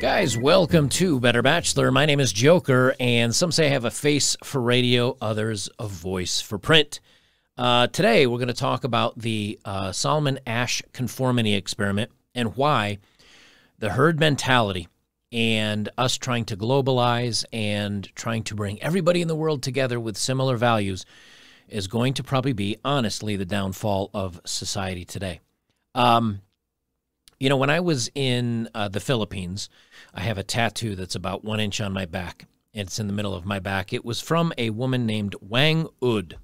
Guys, welcome to Better Bachelor. My name is Joker, and some say I have a face for radio, others a voice for print. Uh, today, we're going to talk about the uh, Solomon Asch conformity experiment and why the herd mentality and us trying to globalize and trying to bring everybody in the world together with similar values is going to probably be, honestly, the downfall of society today. Um, you know, when I was in uh, the Philippines, I have a tattoo that's about one inch on my back. It's in the middle of my back. It was from a woman named Wang Ud.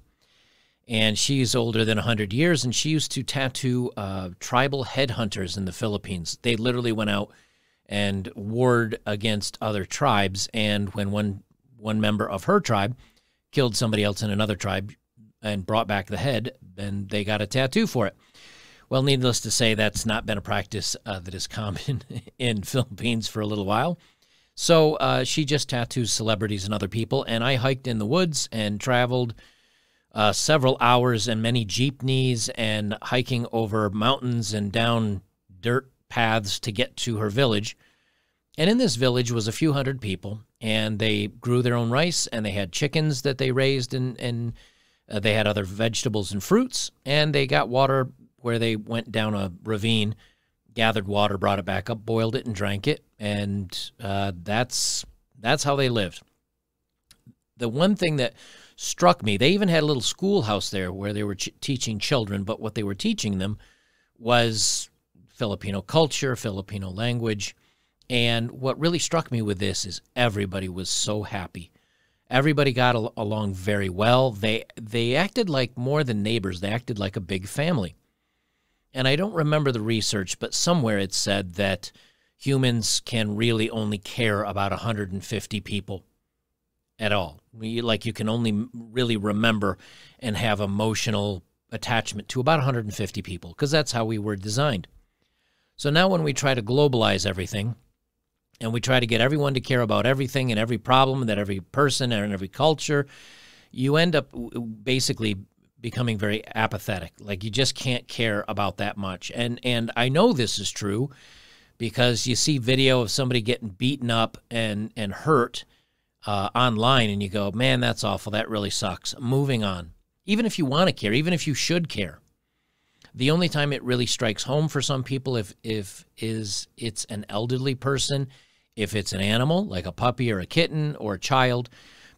And she's older than 100 years, and she used to tattoo uh, tribal headhunters in the Philippines. They literally went out and warred against other tribes. And when one, one member of her tribe killed somebody else in another tribe and brought back the head, then they got a tattoo for it. Well, needless to say, that's not been a practice uh, that is common in Philippines for a little while. So uh, she just tattoos celebrities and other people. And I hiked in the woods and traveled uh, several hours and many jeepneys and hiking over mountains and down dirt paths to get to her village. And in this village was a few hundred people, and they grew their own rice, and they had chickens that they raised, and, and uh, they had other vegetables and fruits, and they got water where they went down a ravine, gathered water, brought it back up, boiled it, and drank it, and uh, that's that's how they lived. The one thing that struck me, they even had a little schoolhouse there where they were ch- teaching children, but what they were teaching them was Filipino culture, Filipino language. And what really struck me with this is everybody was so happy. Everybody got al- along very well. They they acted like more than neighbors. They acted like a big family and I don't remember the research, but somewhere it said that humans can really only care about 150 people at all. Like you can only really remember and have emotional attachment to about 150 people because that's how we were designed. So now when we try to globalize everything and we try to get everyone to care about everything and every problem that every person and every culture, you end up basically becoming very apathetic. Like you just can't care about that much. And and I know this is true because you see video of somebody getting beaten up and and hurt uh, online, and you go, man, that's awful. That really sucks. Moving on. Even if you want to care, even if you should care, the only time it really strikes home for some people if if is it's an elderly person, if it's an animal like a puppy or a kitten or a child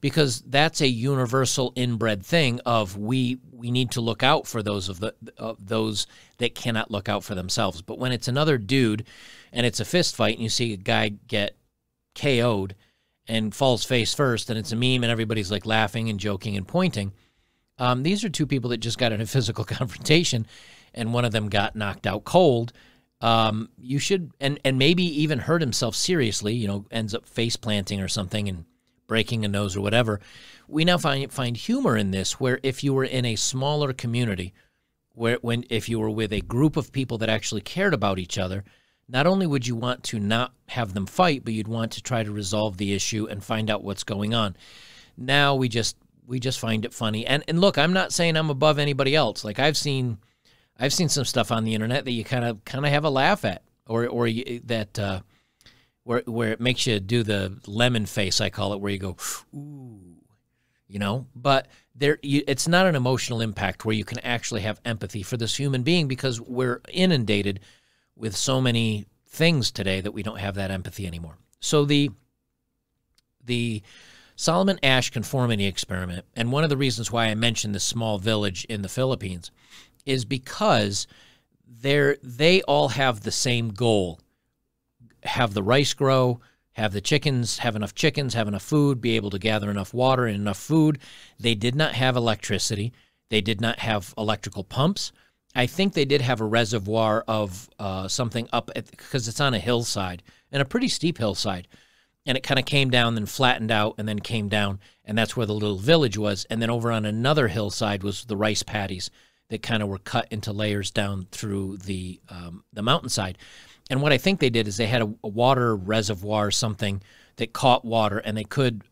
because that's a universal inbred thing of we we need to look out for those of the of those that cannot look out for themselves. But when it's another dude and it's a fist fight and you see a guy get KO'd and falls face first and it's a meme and everybody's like laughing and joking and pointing. Um, these are two people that just got in a physical confrontation and one of them got knocked out cold. Um, you should and and maybe even hurt himself seriously, you know, ends up face planting or something and breaking a nose or whatever. We now find find humor in this, where if you were in a smaller community, where when if you were with a group of people that actually cared about each other, not only would you want to not have them fight, but you'd want to try to resolve the issue and find out what's going on. Now we just we just find it funny. And and look, I'm not saying I'm above anybody else. Like I've seen I've seen some stuff on the internet that you kind of kind of have a laugh at, or or you, that. Uh, where where it makes you do the lemon face I call it where you go ooh you know? But there you, it's not an emotional impact where you can actually have empathy for this human being because we're inundated with so many things today that we don't have that empathy anymore. So the the Solomon Asch conformity experiment and one of the reasons why I mentioned this small village in the Philippines is because they they all have the same goal have the rice grow, have the chickens, have enough chickens, have enough food, be able to gather enough water and enough food. They did not have electricity. They did not have electrical pumps. I think they did have a reservoir of uh, something up because it's on a hillside and a pretty steep hillside. And it kind of came down, then flattened out, and then came down. And that's where the little village was. And then over on another hillside was the rice paddies that kind of were cut into layers down through the um, the mountainside. And what I think they did is they had a, a water reservoir, or something that caught water, and they could,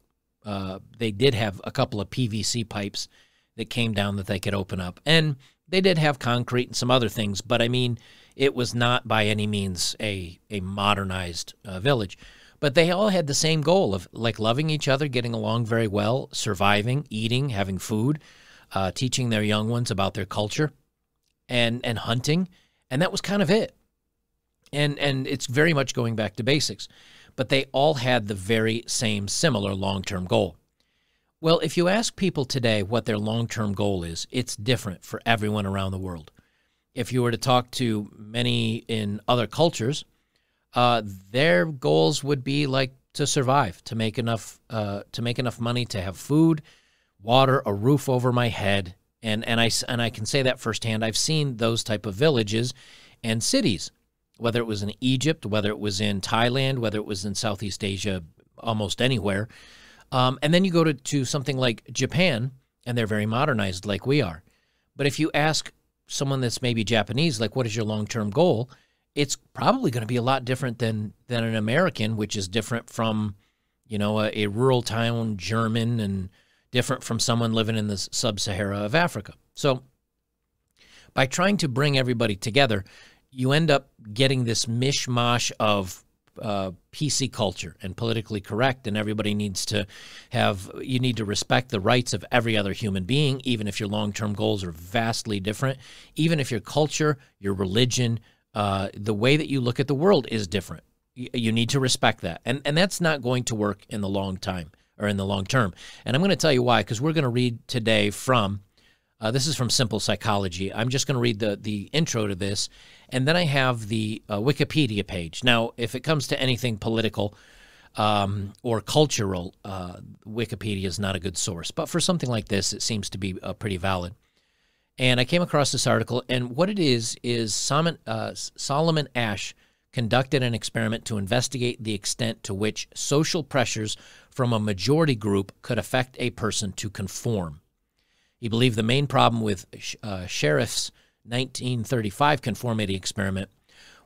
uh, they did have a couple of PVC pipes that came down that they could open up. And they did have concrete and some other things, but I mean, It was not by any means a, a modernized uh, village, but they all had the same goal of like loving each other, getting along very well, surviving, eating, having food, uh, teaching their young ones about their culture, and and hunting, and that was kind of it. And and it's very much going back to basics, but they all had the very same similar long-term goal. Well, if you ask people today what their long-term goal is, it's different for everyone around the world. If you were to talk to many in other cultures, uh, their goals would be like to survive, to make enough, uh, to make enough money to have food, water, a roof over my head, and and I and I can say that firsthand. I've seen those type of villages and cities, whether it was in Egypt, whether it was in Thailand, whether it was in Southeast Asia, almost anywhere. Um, and then you go to, to something like Japan, and they're very modernized like we are. But if you ask someone that's maybe Japanese, like, what is your long term goal? It's probably going to be a lot different than than an American, which is different from, you know, a, a rural town German and different from someone living in the sub-Sahara of Africa. So, by trying to bring everybody together, you end up getting this mishmash of uh, PC culture and politically correct, and everybody needs to have, you need to respect the rights of every other human being, even if your long term goals are vastly different, even if your culture, your religion, uh, the way that you look at the world is different. You, you need to respect that. And, and that's not going to work in the long time or in the long term. And I'm going to tell you why, because we're going to read today from uh, this is from Simply Psychology. I'm just going to read the, the intro to this, and then I have the uh, Wikipedia page. Now, if it comes to anything political um, or cultural, uh, Wikipedia is not a good source. But for something like this, it seems to be uh, pretty valid. And I came across this article, and what it is is Solomon, uh, Solomon Asch conducted an experiment to investigate the extent to which social pressures from a majority group could affect a person to conform. He believed the main problem with uh, Sherif's 1935 conformity experiment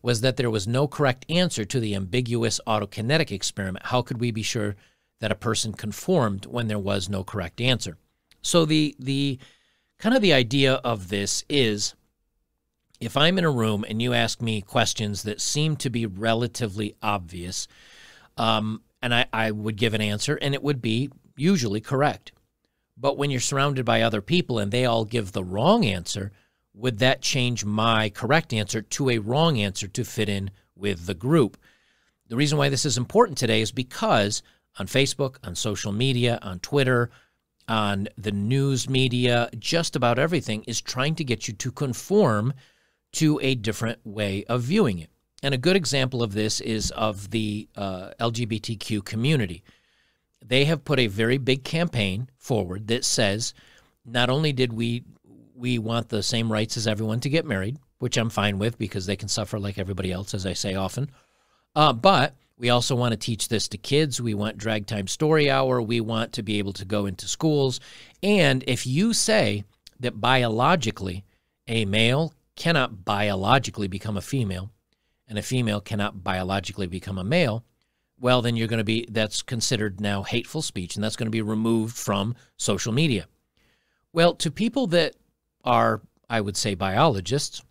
was that there was no correct answer to the ambiguous autokinetic experiment. How could we be sure that a person conformed when there was no correct answer? So the the kind of the idea of this is if I'm in a room and you ask me questions that seem to be relatively obvious, um, and I, I would give an answer, and it would be usually correct. But when you're surrounded by other people and they all give the wrong answer, would that change my correct answer to a wrong answer to fit in with the group? The reason why this is important today is because on Facebook, on social media, on Twitter, on the news media, just about everything is trying to get you to conform to a different way of viewing it. And a good example of this is of the uh, LGBTQ community they have put a very big campaign forward that says not only did we we want the same rights as everyone to get married, which I'm fine with because they can suffer like everybody else, as I say often, uh, but we also want to teach this to kids. We want drag time story hour. We want to be able to go into schools. And if you say that biologically a male cannot biologically become a female and a female cannot biologically become a male, well, then you're going to be, that's considered now hateful speech, and that's going to be removed from social media. Well, to people that are, I would say, biologists,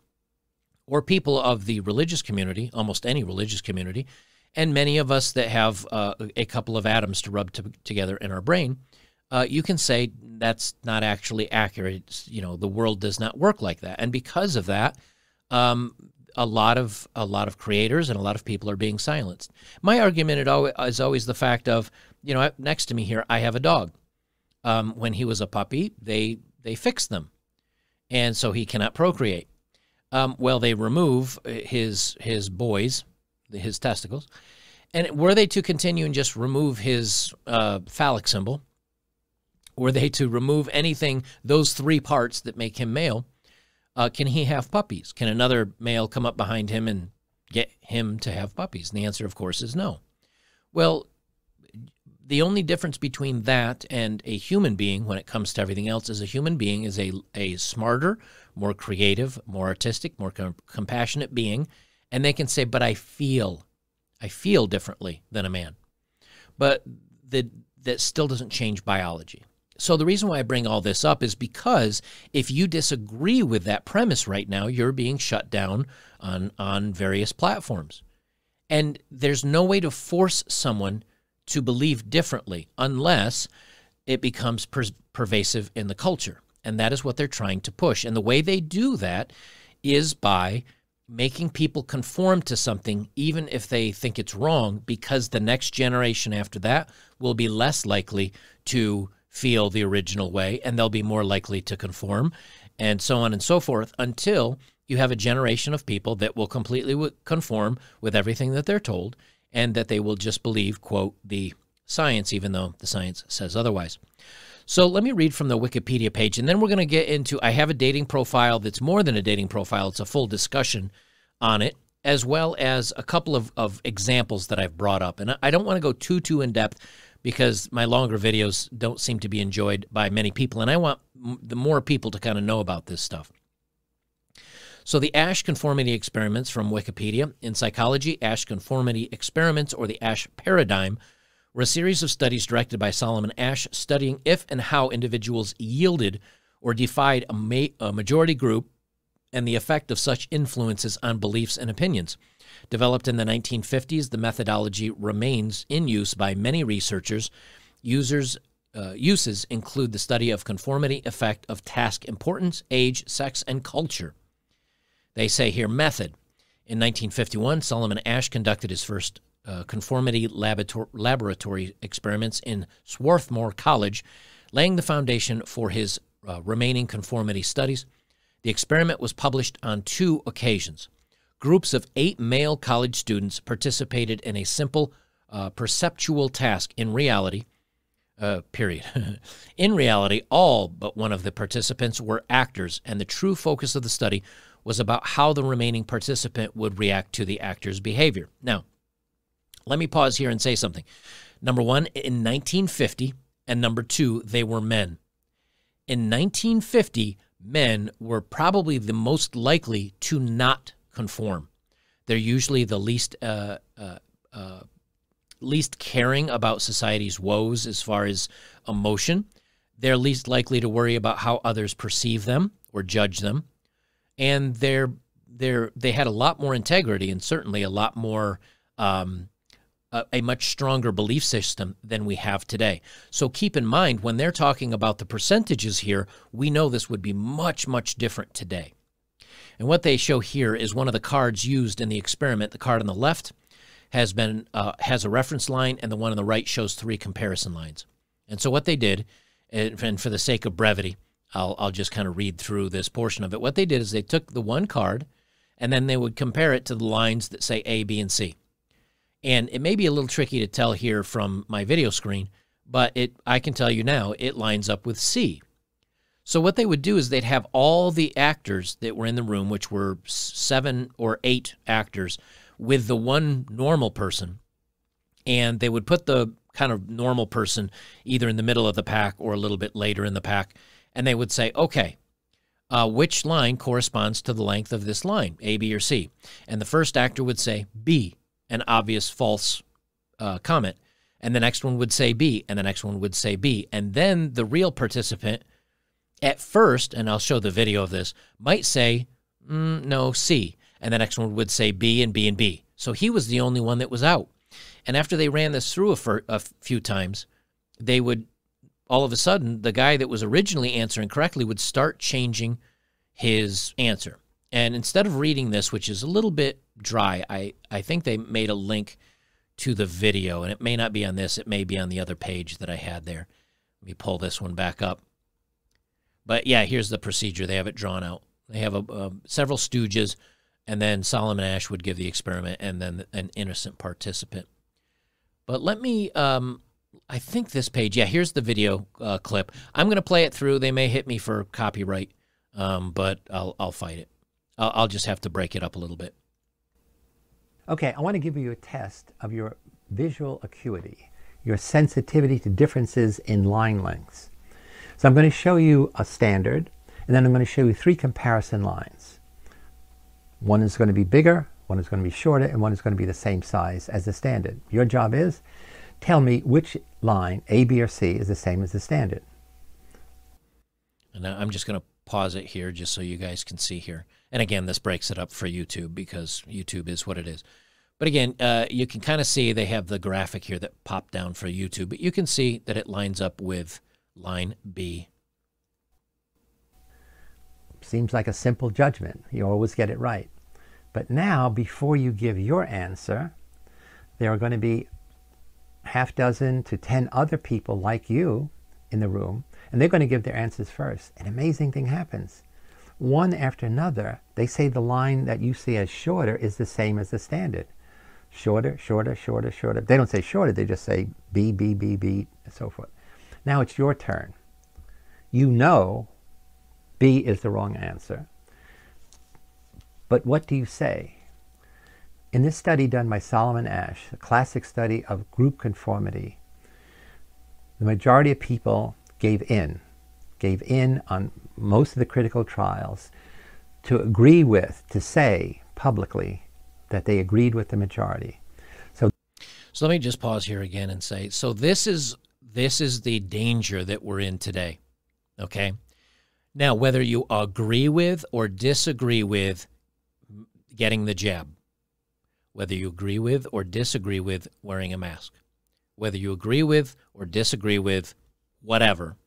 or people of the religious community, almost any religious community, and many of us that have uh, a couple of atoms to rub to, together in our brain, uh, you can say that's not actually accurate. It's, you know, the world does not work like that, and because of that, um, a lot of a lot of creators and a lot of people are being silenced. My argument is always the fact of you know next to me here I have a dog. Um, when he was a puppy, they they fixed them, and so he cannot procreate. Um, well, they remove his his boys, his testicles, and were they to continue and just remove his uh, phallic symbol, were they to remove anything those three parts that make him male, uh, can he have puppies? Can another male come up behind him and get him to have puppies? And the answer, of course, is no. Well, the only difference between that and a human being when it comes to everything else is a human being is a, a smarter, more creative, more artistic, more com- compassionate being. And they can say, but I feel, I feel differently than a man. But the, that still doesn't change biology. So, the reason why I bring all this up is because if you disagree with that premise right now, you're being shut down on, on various platforms. And there's no way to force someone to believe differently unless it becomes per- pervasive in the culture. And that is what they're trying to push. And the way they do that is by making people conform to something, even if they think it's wrong, because the next generation after that will be less likely to feel the original way and they'll be more likely to conform, and so on and so forth until you have a generation of people that will completely conform with everything that they're told and that they will just believe, quote, the science, even though the science says otherwise. So let me read from the Wikipedia page, and then we're going to get into. I have a dating profile that's more than a dating profile, it's a full discussion on it, as well as a couple of, of examples that I've brought up. And I don't want to go too, too in depth because my longer videos don't seem to be enjoyed by many people, and I want the more people to kind of know about this stuff. So, the Asch conformity experiments from Wikipedia in psychology, Asch conformity experiments, or the Asch paradigm, were a series of studies directed by Solomon Asch studying if and how individuals yielded or defied a, ma- a majority group and the effect of such influences on beliefs and opinions. Developed in the 1950s, the methodology remains in use by many researchers. Users uh, uses include the study of conformity effect of task importance, age, sex, and culture. They say here method. In 1951, Solomon Asch conducted his first uh, conformity laborator- laboratory experiments in Swarthmore College, laying the foundation for his uh, remaining conformity studies. The experiment was published on two occasions. Groups of eight male college students participated in a simple uh, perceptual task in reality. Uh, period. in reality, all but one of the participants were actors, and the true focus of the study was about how the remaining participant would react to the actor's behavior. Now, let me pause here and say something. Number one, in 1950, and number two, they were men. In 1950, men were probably the most likely to not conform. They're usually the least uh, uh, uh, least caring about society's woes as far as emotion. They're least likely to worry about how others perceive them or judge them, and they're they're they had a lot more integrity and certainly a lot more um, a, a much stronger belief system than we have today. So keep in mind when they're talking about the percentages here, we know this would be much, much different today. And what they show here is one of the cards used in the experiment. The card on the left has been uh, has a reference line, and the one on the right shows three comparison lines. And so what they did, and for the sake of brevity, I'll I'll just kind of read through this portion of it. What they did is they took the one card, and then they would compare it to the lines that say A, B, and C. And it may be a little tricky to tell here from my video screen, but it I can tell you now it lines up with C. So what they would do is they'd have all the actors that were in the room, which were seven or eight actors, with the one normal person, and they would put the kind of normal person either in the middle of the pack or a little bit later in the pack, and they would say, okay, uh, which line corresponds to the length of this line, A, B, or C? And the first actor would say B an obvious false uh, comment. And the next one would say B, and the next one would say B. And then the real participant, at first, and I'll show the video of this, might say, mm, no, C. And the next one would say B and B and B. So he was the only one that was out. And after they ran this through a, a few times, they would, all of a sudden, the guy that was originally answering correctly would start changing his answer. And instead of reading this, which is a little bit dry, I, I think they made a link to the video, and it may not be on this, it may be on the other page that I had there. Let me pull this one back up. But yeah, here's the procedure. They have it drawn out. They have a, a, several stooges, and then Solomon Asch would give the experiment, and then an innocent participant. But let me, um, I think this page, yeah, here's the video uh, clip. I'm going to play it through. They may hit me for copyright, um, but I'll, I'll fight it. I'll, I'll just have to break it up a little bit. Okay, I want to give you a test of your visual acuity, your sensitivity to differences in line lengths. So I'm going to show you a standard, and then I'm going to show you three comparison lines. One is going to be bigger, one is going to be shorter, and one is going to be the same size as the standard. Your job is tell me which line, A, B, or C, is the same as the standard. And I'm just going to pause it here just so you guys can see here. And again, this breaks it up for YouTube because YouTube is what it is. But again, uh, you can kind of see they have the graphic here that popped down for YouTube, but you can see that it lines up with line B. Seems like a simple judgment. You always get it right. But now, before you give your answer, there are going to be half dozen to ten other people like you in the room, and they're going to give their answers first. An amazing thing happens. One after another, they say the line that you see as shorter is the same as the standard. Shorter, shorter, shorter, shorter. They don't say shorter, they just say B, B, B, B, and so forth. Now it's your turn. You know B is the wrong answer. But what do you say? In this study done by Solomon Asch, a classic study of group conformity, the majority of people gave in, gave in on most of the critical trials to agree with, to say publicly that they agreed with the majority. So, so let me just pause here again and say, so this is this is the danger that we're in today. Okay. Now, whether you agree with or disagree with getting the jab, whether you agree with or disagree with wearing a mask, whether you agree with or disagree with whatever,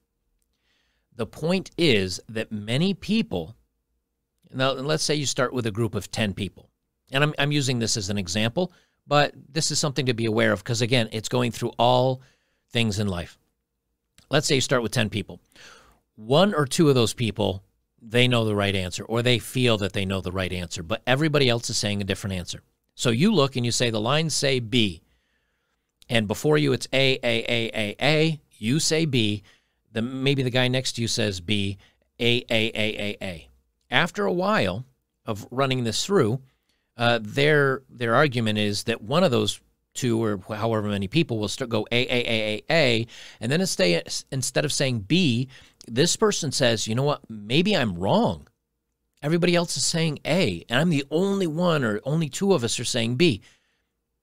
the point is that many people, now let's say you start with a group of 10 people, and I'm, I'm using this as an example, but this is something to be aware of because, again, it's going through all things in life. Let's say you start with 10 people. One or two of those people, they know the right answer or they feel that they know the right answer, but everybody else is saying a different answer. So you look and you say, the lines say B. And before you, it's A, A, A, A, A. You say B the maybe the guy next to you says B, A, A, A, A, A. After a while of running this through, uh, their their argument is that one of those two or however many people will start go A, A, A, A, A, and then instead instead of saying B, this person says, you know what, maybe I'm wrong. Everybody else is saying A, and I'm the only one or only two of us are saying B.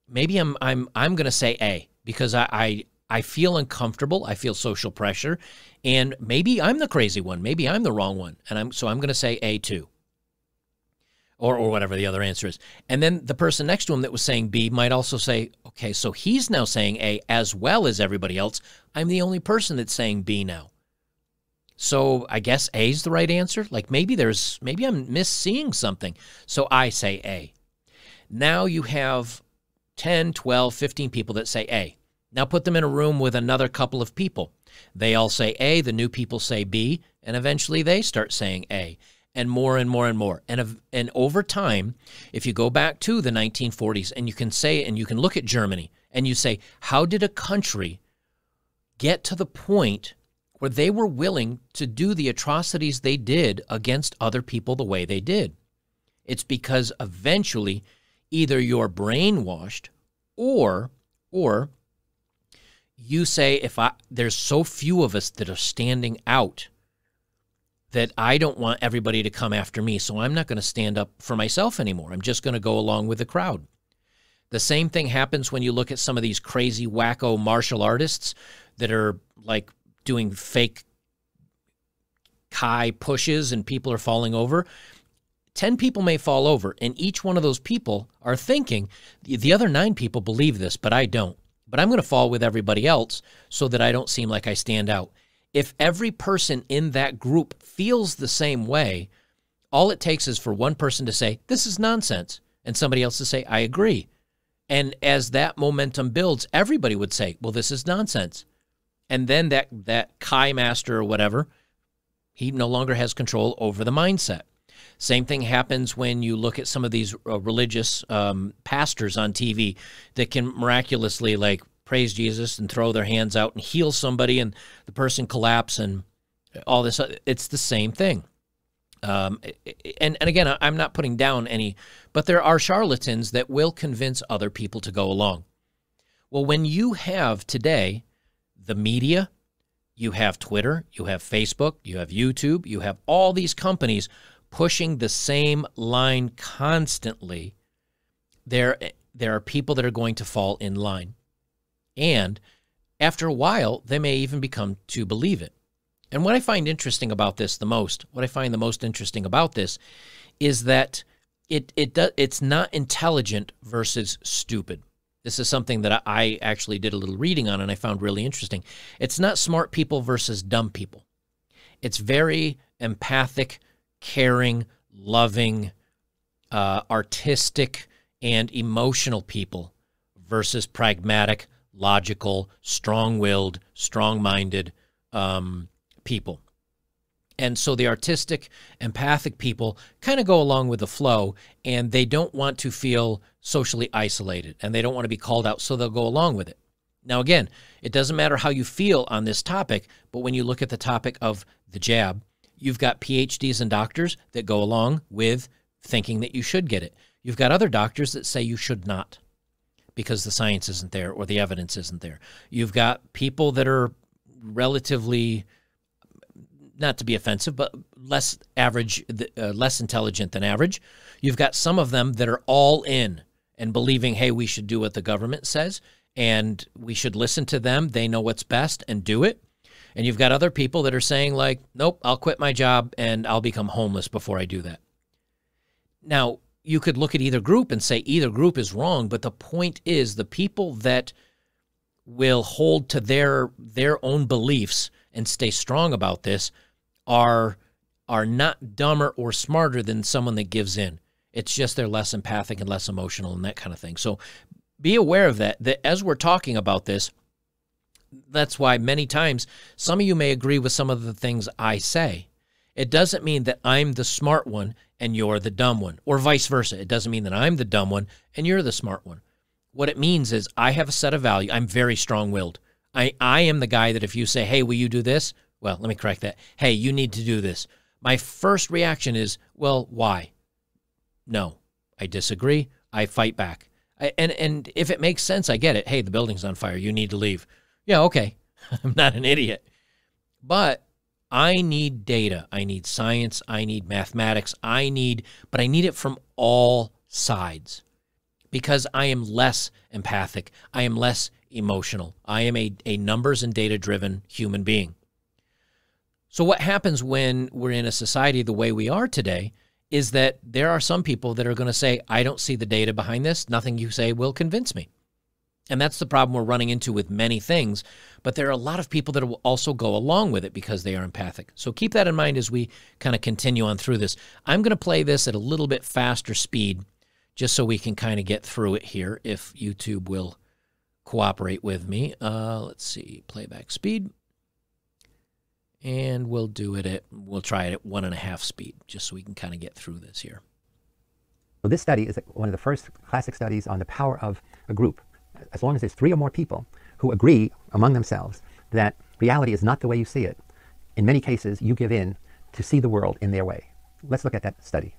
Maybe I'm I'm I'm gonna say A because I, I I feel uncomfortable. I feel social pressure. And maybe I'm the crazy one. Maybe I'm the wrong one. And I'm so I'm going to say A2 or, or whatever the other answer is. And then the person next to him that was saying B might also say, okay, so he's now saying A as well as everybody else. I'm the only person that's saying B now. So I guess A is the right answer. Like maybe there's, maybe I'm misseeing something. So I say A. Now you have 10, 12, 15 people that say A. Now put them in a room with another couple of people. They all say A, the new people say B, and eventually they start saying A, and more and more and more. And, and over time, if you go back to the 1940s and you can say, and you can look at Germany and you say, how did a country get to the point where they were willing to do the atrocities they did against other people the way they did? It's because eventually either you're brainwashed or, or you say if I there's so few of us that are standing out that I don't want everybody to come after me, so I'm not going to stand up for myself anymore. I'm just going to go along with the crowd. The same thing happens when you look at some of these crazy wacko martial artists that are like doing fake Kai pushes and people are falling over. 10 people may fall over, and each one of those people are thinking, the other nine people believe this, but I don't but I'm going to fall with everybody else so that I don't seem like I stand out. If every person in that group feels the same way, all it takes is for one person to say, This is nonsense, and somebody else to say, I agree. And as that momentum builds, everybody would say, Well, this is nonsense. And then that, that Chi master or whatever, he no longer has control over the mindset. Same thing happens when you look at some of these uh, religious um, pastors on TV that can miraculously like praise Jesus and throw their hands out and heal somebody and the person collapse and all this. It's the same thing. Um, and, and again, I'm not putting down any, but there are charlatans that will convince other people to go along. Well, when you have today the media, you have Twitter, you have Facebook, you have YouTube, you have all these companies pushing the same line constantly, there, there are people that are going to fall in line. And after a while, they may even become to believe it. And what I find interesting about this the most, what I find the most interesting about this is that it it does it's not intelligent versus stupid. This is something that I actually did a little reading on and I found really interesting. It's not smart people versus dumb people. It's very empathic, caring, loving, uh, artistic, and emotional people versus pragmatic, logical, strong willed, strong minded um, people. And so the artistic, empathic people kind of go along with the flow and they don't want to feel socially isolated and they don't want to be called out, so they'll go along with it. Now, again, it doesn't matter how you feel on this topic, but when you look at the topic of the jab, you've got PhDs and doctors that go along with thinking that you should get it. You've got other doctors that say you should not because the science isn't there or the evidence isn't there. You've got people that are relatively not to be offensive, but less average, uh, less intelligent than average. You've got some of them that are all in and believing, hey, we should do what the government says and we should listen to them. They know what's best and do it. And you've got other people that are saying, like, nope, I'll quit my job and I'll become homeless before I do that. Now, you could look at either group and say either group is wrong, but the point is the people that will hold to their their own beliefs and stay strong about this are are not dumber or smarter than someone that gives in. It's just they're less empathic and less emotional and that kind of thing. So be aware of that. That as we're talking about this, that's why many times some of you may agree with some of the things I say. It doesn't mean that I'm the smart one and you're the dumb one, or vice versa. It doesn't mean that I'm the dumb one and you're the smart one. What it means is I have a set of value. I'm very strong willed. I, I am the guy that if you say, hey, will you do this? Well, let me correct that. Hey, you need to do this. My first reaction is, well, why? No, I disagree. I fight back. I, and and if it makes sense, I get it. Hey, the building's on fire. You need to leave. Yeah, okay. I'm not an idiot. But I need data. I need science. I need mathematics. I need, but I need it from all sides because I am less empathic. I am less emotional. I am a, a numbers and data driven human being. So, what happens when we're in a society the way we are today is that there are some people that are going to say, I don't see the data behind this. Nothing you say will convince me. And that's the problem we're running into with many things. But there are a lot of people that will also go along with it because they are empathic. So keep that in mind as we kind of continue on through this. I'm going to play this at a little bit faster speed just so we can kind of get through it here if YouTube will cooperate with me. Uh, let's see, playback speed. And we'll do it at, we'll try it at one and a half speed, just so we can kind of get through this here. So this study is one of the first classic studies on the power of a group. As long as there's three or more people who agree among themselves that reality is not the way you see it, in many cases you give in to see the world in their way. Let's look at that study.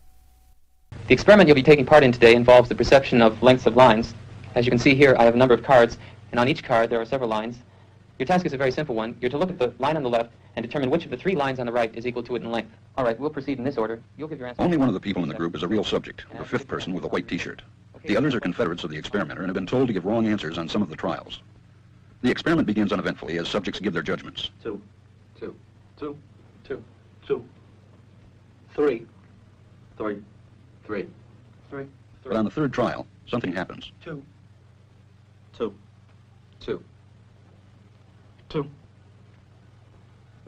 The experiment you'll be taking part in today involves the perception of lengths of lines as you can see here, I have a number of cards, and on each card there are several lines. Your task is a very simple one. You're to look at the line on the left and determine which of the three lines on the right is equal to it in length. All right, we'll proceed in this order. You'll give your answer. Only one of the people in the group is a real subject, the fifth person with a white T-shirt. The others are confederates of the experimenter and have been told to give wrong answers on some of the trials. The experiment begins uneventfully as subjects give their judgments. Two, two, two, two, two, three, three, three, three, three. But on the third trial, something happens. Two. Two. Two. Two.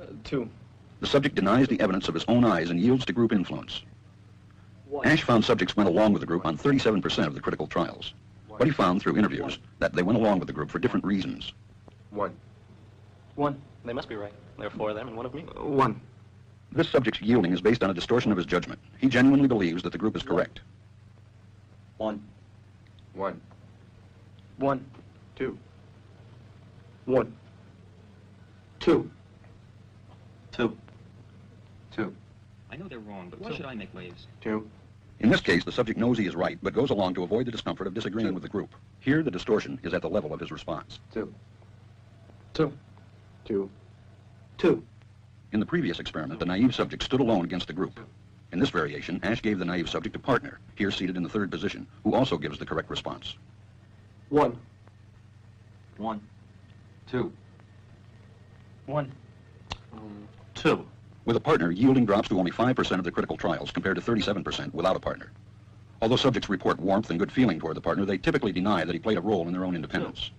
Uh, two. The subject denies the evidence of his own eyes and yields to group influence. One. Asch found subjects went along with the group on 37% of the critical trials. But he found through interviews that they went along with the group for different reasons. One. One. They must be right. There are four of them and one of me. Uh, one. This subject's yielding is based on a distortion of his judgment. He genuinely believes that the group is correct. One. One. One. Two. One. Two. Two. Two. I know they're wrong, but why should I make waves? Two. In this case, the subject knows he is right, but goes along to avoid the discomfort of disagreeing Two. with the group. Here, the distortion is at the level of his response. Two. Two. Two. Two. In the previous experiment, the naive subject stood alone against the group. In this variation, Asch gave the naive subject a partner, here seated in the third position, who also gives the correct response. One. One. Two. One. Um, Two. With a partner, yielding drops to only 5% of the critical trials compared to 37% without a partner. Although subjects report warmth and good feeling toward the partner, they typically deny that he played a role in their own independence.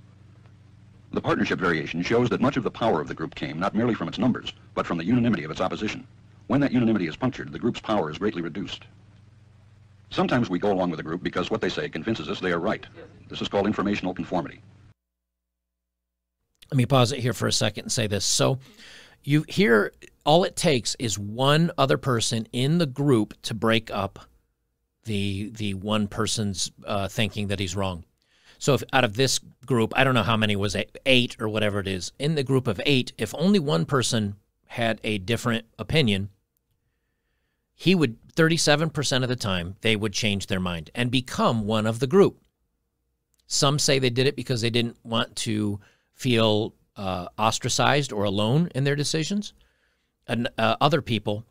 The partnership variation shows that much of the power of the group came not merely from its numbers, but from the unanimity of its opposition. When that unanimity is punctured, the group's power is greatly reduced. Sometimes we go along with a group because what they say convinces us they are right. This is called informational conformity. Let me pause it here for a second and say this. So, you here, all it takes is one other person in the group to break up the the one person's uh, thinking that he's wrong. So if out of this group, I don't know how many was it, eight or whatever it is, in the group of eight, if only one person had a different opinion, he would 37% of the time they would change their mind and become one of the group. Some say they did it because they didn't want to feel uh, ostracized or alone in their decisions. And uh, other people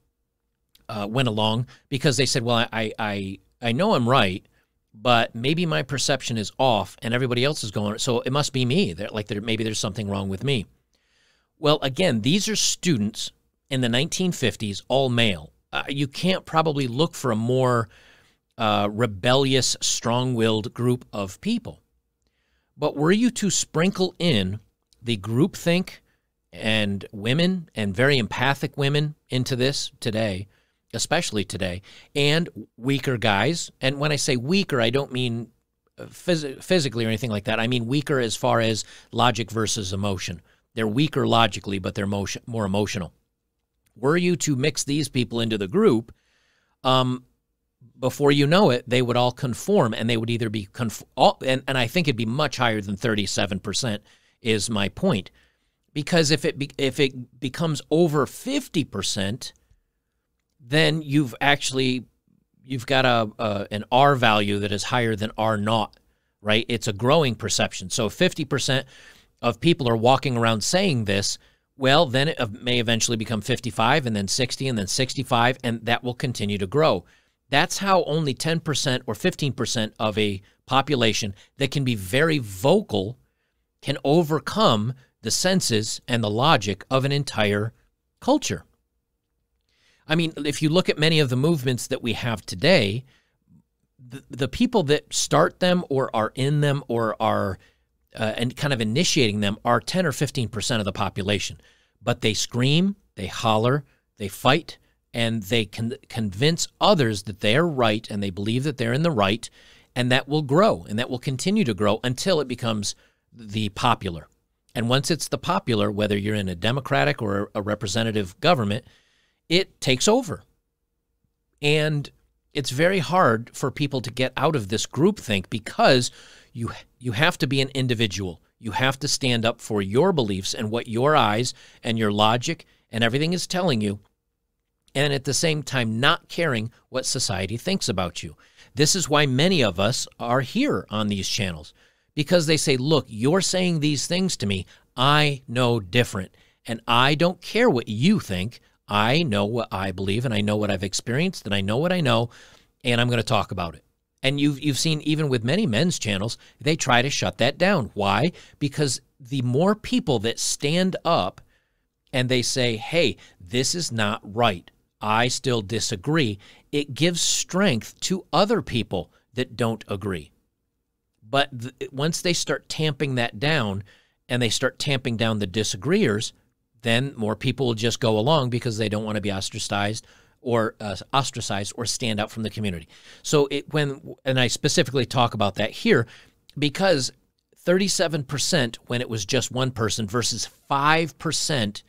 uh, went along because they said, "Well, I, I I know I'm right, but maybe my perception is off and everybody else is going, so it must be me. That like there, maybe there's something wrong with me. Well, again, these are students in the 1950s, all male. Uh, you can't probably look for a more uh, rebellious, strong-willed group of people. But were you to sprinkle in the groupthink and women and very empathic women into this today, especially today, and weaker guys. And when I say weaker, I don't mean uh, phys- physically or anything like that. I mean weaker as far as logic versus emotion. They're weaker logically, but they're motion, more emotional. Were you to mix these people into the group, um, before you know it, they would all conform, and they would either be conf- all, and and I think it'd be much higher than thirty seven percent. Is my point, because if it be, if it becomes over fifty percent, then you've actually you've got a, a an R value that is higher than R naught, right? It's a growing perception. So 50% of people are walking around saying this, well, then it may eventually become 55 and then 60 and then 65 and that will continue to grow. That's how only 10% or 15% of a population that can be very vocal can overcome the senses and the logic of an entire culture. I mean, if you look at many of the movements that we have today, the, the people that start them or are in them or are uh, and kind of initiating them are 10 or 15% of the population. But they scream, they holler, they fight, and they can convince others that they're right and they believe that they're in the right. And that will grow and that will continue to grow until it becomes the popular. And once it's the popular, whether you're in a democratic or a representative government, it takes over. And it's very hard for people to get out of this groupthink because you you have to be an individual. You have to stand up for your beliefs and what your eyes and your logic and everything is telling you and at the same time not caring what society thinks about you. This is why many of us are here on these channels because they say, "Look, you're saying these things to me. I know different, and I don't care what you think. I know what I believe and I know what I've experienced and I know what I know and I'm going to talk about it. And you've you've seen even with many men's channels, they try to shut that down. Why? Because the more people that stand up and they say, "Hey, this is not right. I still disagree." It gives strength to other people that don't agree. But th- once they start tamping that down and they start tamping down the disagreeers, then more people will just go along because they don't want to be ostracized or uh, ostracized or stand out from the community. So it when and I specifically talk about that here because 37% when it was just one person versus 5%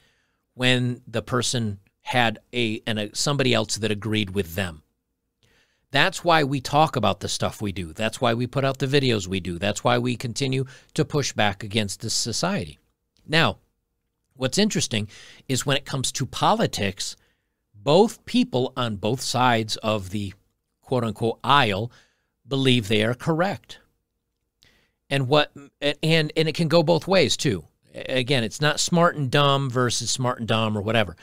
when the person had a and a, somebody else that agreed with them. That's why we talk about the stuff we do. That's why we put out the videos we do. That's why we continue to push back against this society. Now, What's interesting is when it comes to politics, both people on both sides of the quote unquote aisle believe they are correct. And what and and it can go both ways too. Again, it's not smart and dumb versus smart and dumb or whatever.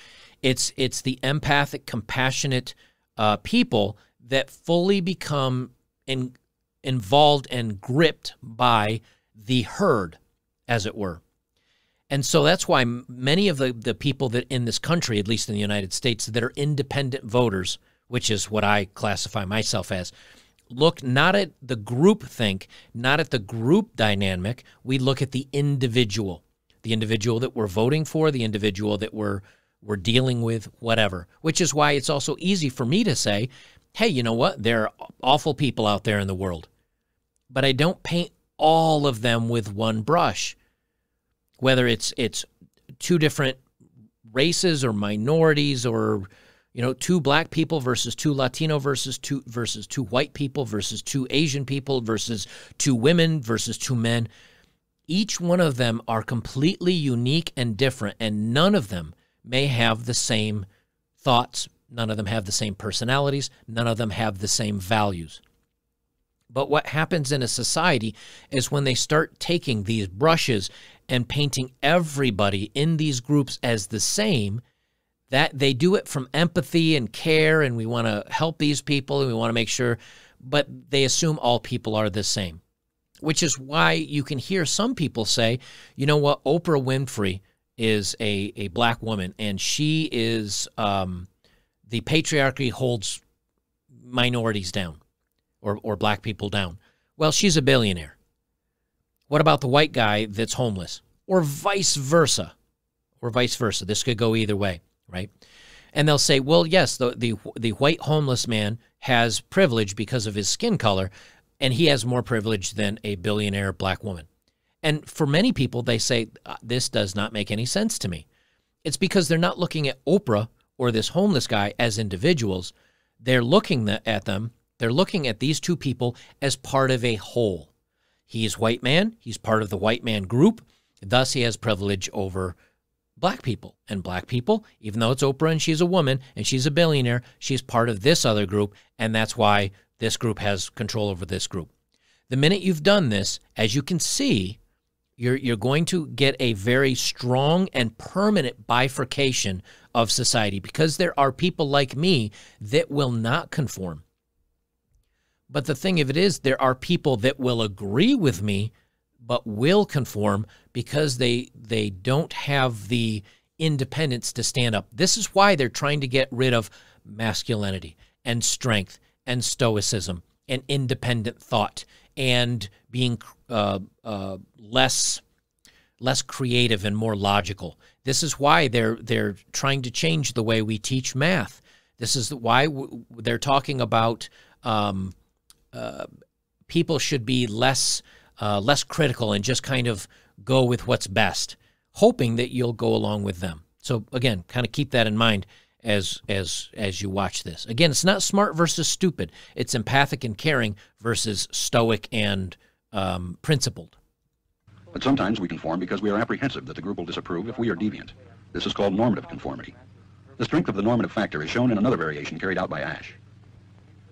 It's it's the empathic, compassionate uh, people that fully become in, involved and gripped by the herd, as it were. And so that's why many of the, the people that in this country, at least in the United States, that are independent voters, which is what I classify myself as, look not at the group think, not at the group dynamic. We look at the individual, the individual that we're voting for, the individual that we're we're dealing with, whatever. Which is why it's also easy for me to say, hey, you know what? There are awful people out there in the world. But I don't paint all of them with one brush. Whether it's it's two different races or minorities or you know, two black people versus two Latino versus two versus two white people versus two Asian people versus two women versus two men. Each one of them are completely unique and different, and none of them may have the same thoughts. None of them have the same personalities. None of them have the same values. But what happens in a society is when they start taking these brushes and painting everybody in these groups as the same, that they do it from empathy and care and we want to help these people and we want to make sure but they assume all people are the same which is why you can hear some people say you know what oprah winfrey is a, a black woman and she is um, the patriarchy holds minorities down or, or black people down well she's a billionaire what about the white guy that's homeless or vice versa or vice versa this could go either way right? And they'll say, well, yes, the, the, the white homeless man has privilege because of his skin color, and he has more privilege than a billionaire black woman. And for many people, they say, uh, this does not make any sense to me. It's because they're not looking at Oprah or this homeless guy as individuals. They're looking at them, they're looking at these two people as part of a whole. He's white man, he's part of the white man group, thus he has privilege over black people. And black people, even though it's Oprah and she's a woman and she's a billionaire, she's part of this other group. And that's why this group has control over this group. The minute you've done this, as you can see, you're, you're going to get a very strong and permanent bifurcation of society because there are people like me that will not conform. But the thing of it is, there are people that will agree with me but will conform because they they don't have the independence to stand up. This is why they're trying to get rid of masculinity and strength and stoicism and independent thought and being uh, uh, less less creative and more logical. This is why they're they're trying to change the way we teach math. This is why they're talking about um, uh, people should be less uh, less critical and just kind of go with what's best, hoping that you'll go along with them. So again, kind of keep that in mind as as as you watch this. Again, it's not smart versus stupid. It's empathic and caring versus stoic and um, principled. But sometimes we conform because we are apprehensive that the group will disapprove if we are deviant. This is called normative conformity. The strength of the normative factor is shown in another variation carried out by Asch.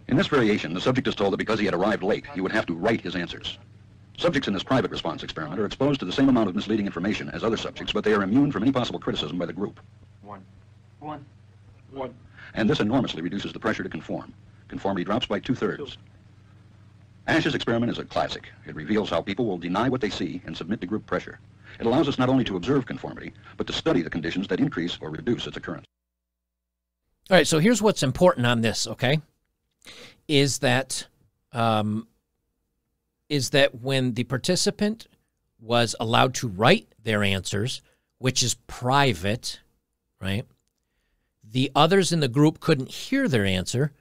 In this variation, the subject is told that because he had arrived late, he would have to write his answers. Subjects in this private response experiment are exposed to the same amount of misleading information as other subjects, but they are immune from any possible criticism by the group. One. One. One. And this enormously reduces the pressure to conform. Conformity drops by two-thirds. Asch's experiment is a classic. It reveals how people will deny what they see and submit to group pressure. It allows us not only to observe conformity, but to study the conditions that increase or reduce its occurrence. All right, so here's what's important on this, okay? Is that um, is that when the participant was allowed to write their answers, which is private, right? The others in the group couldn't hear their answer.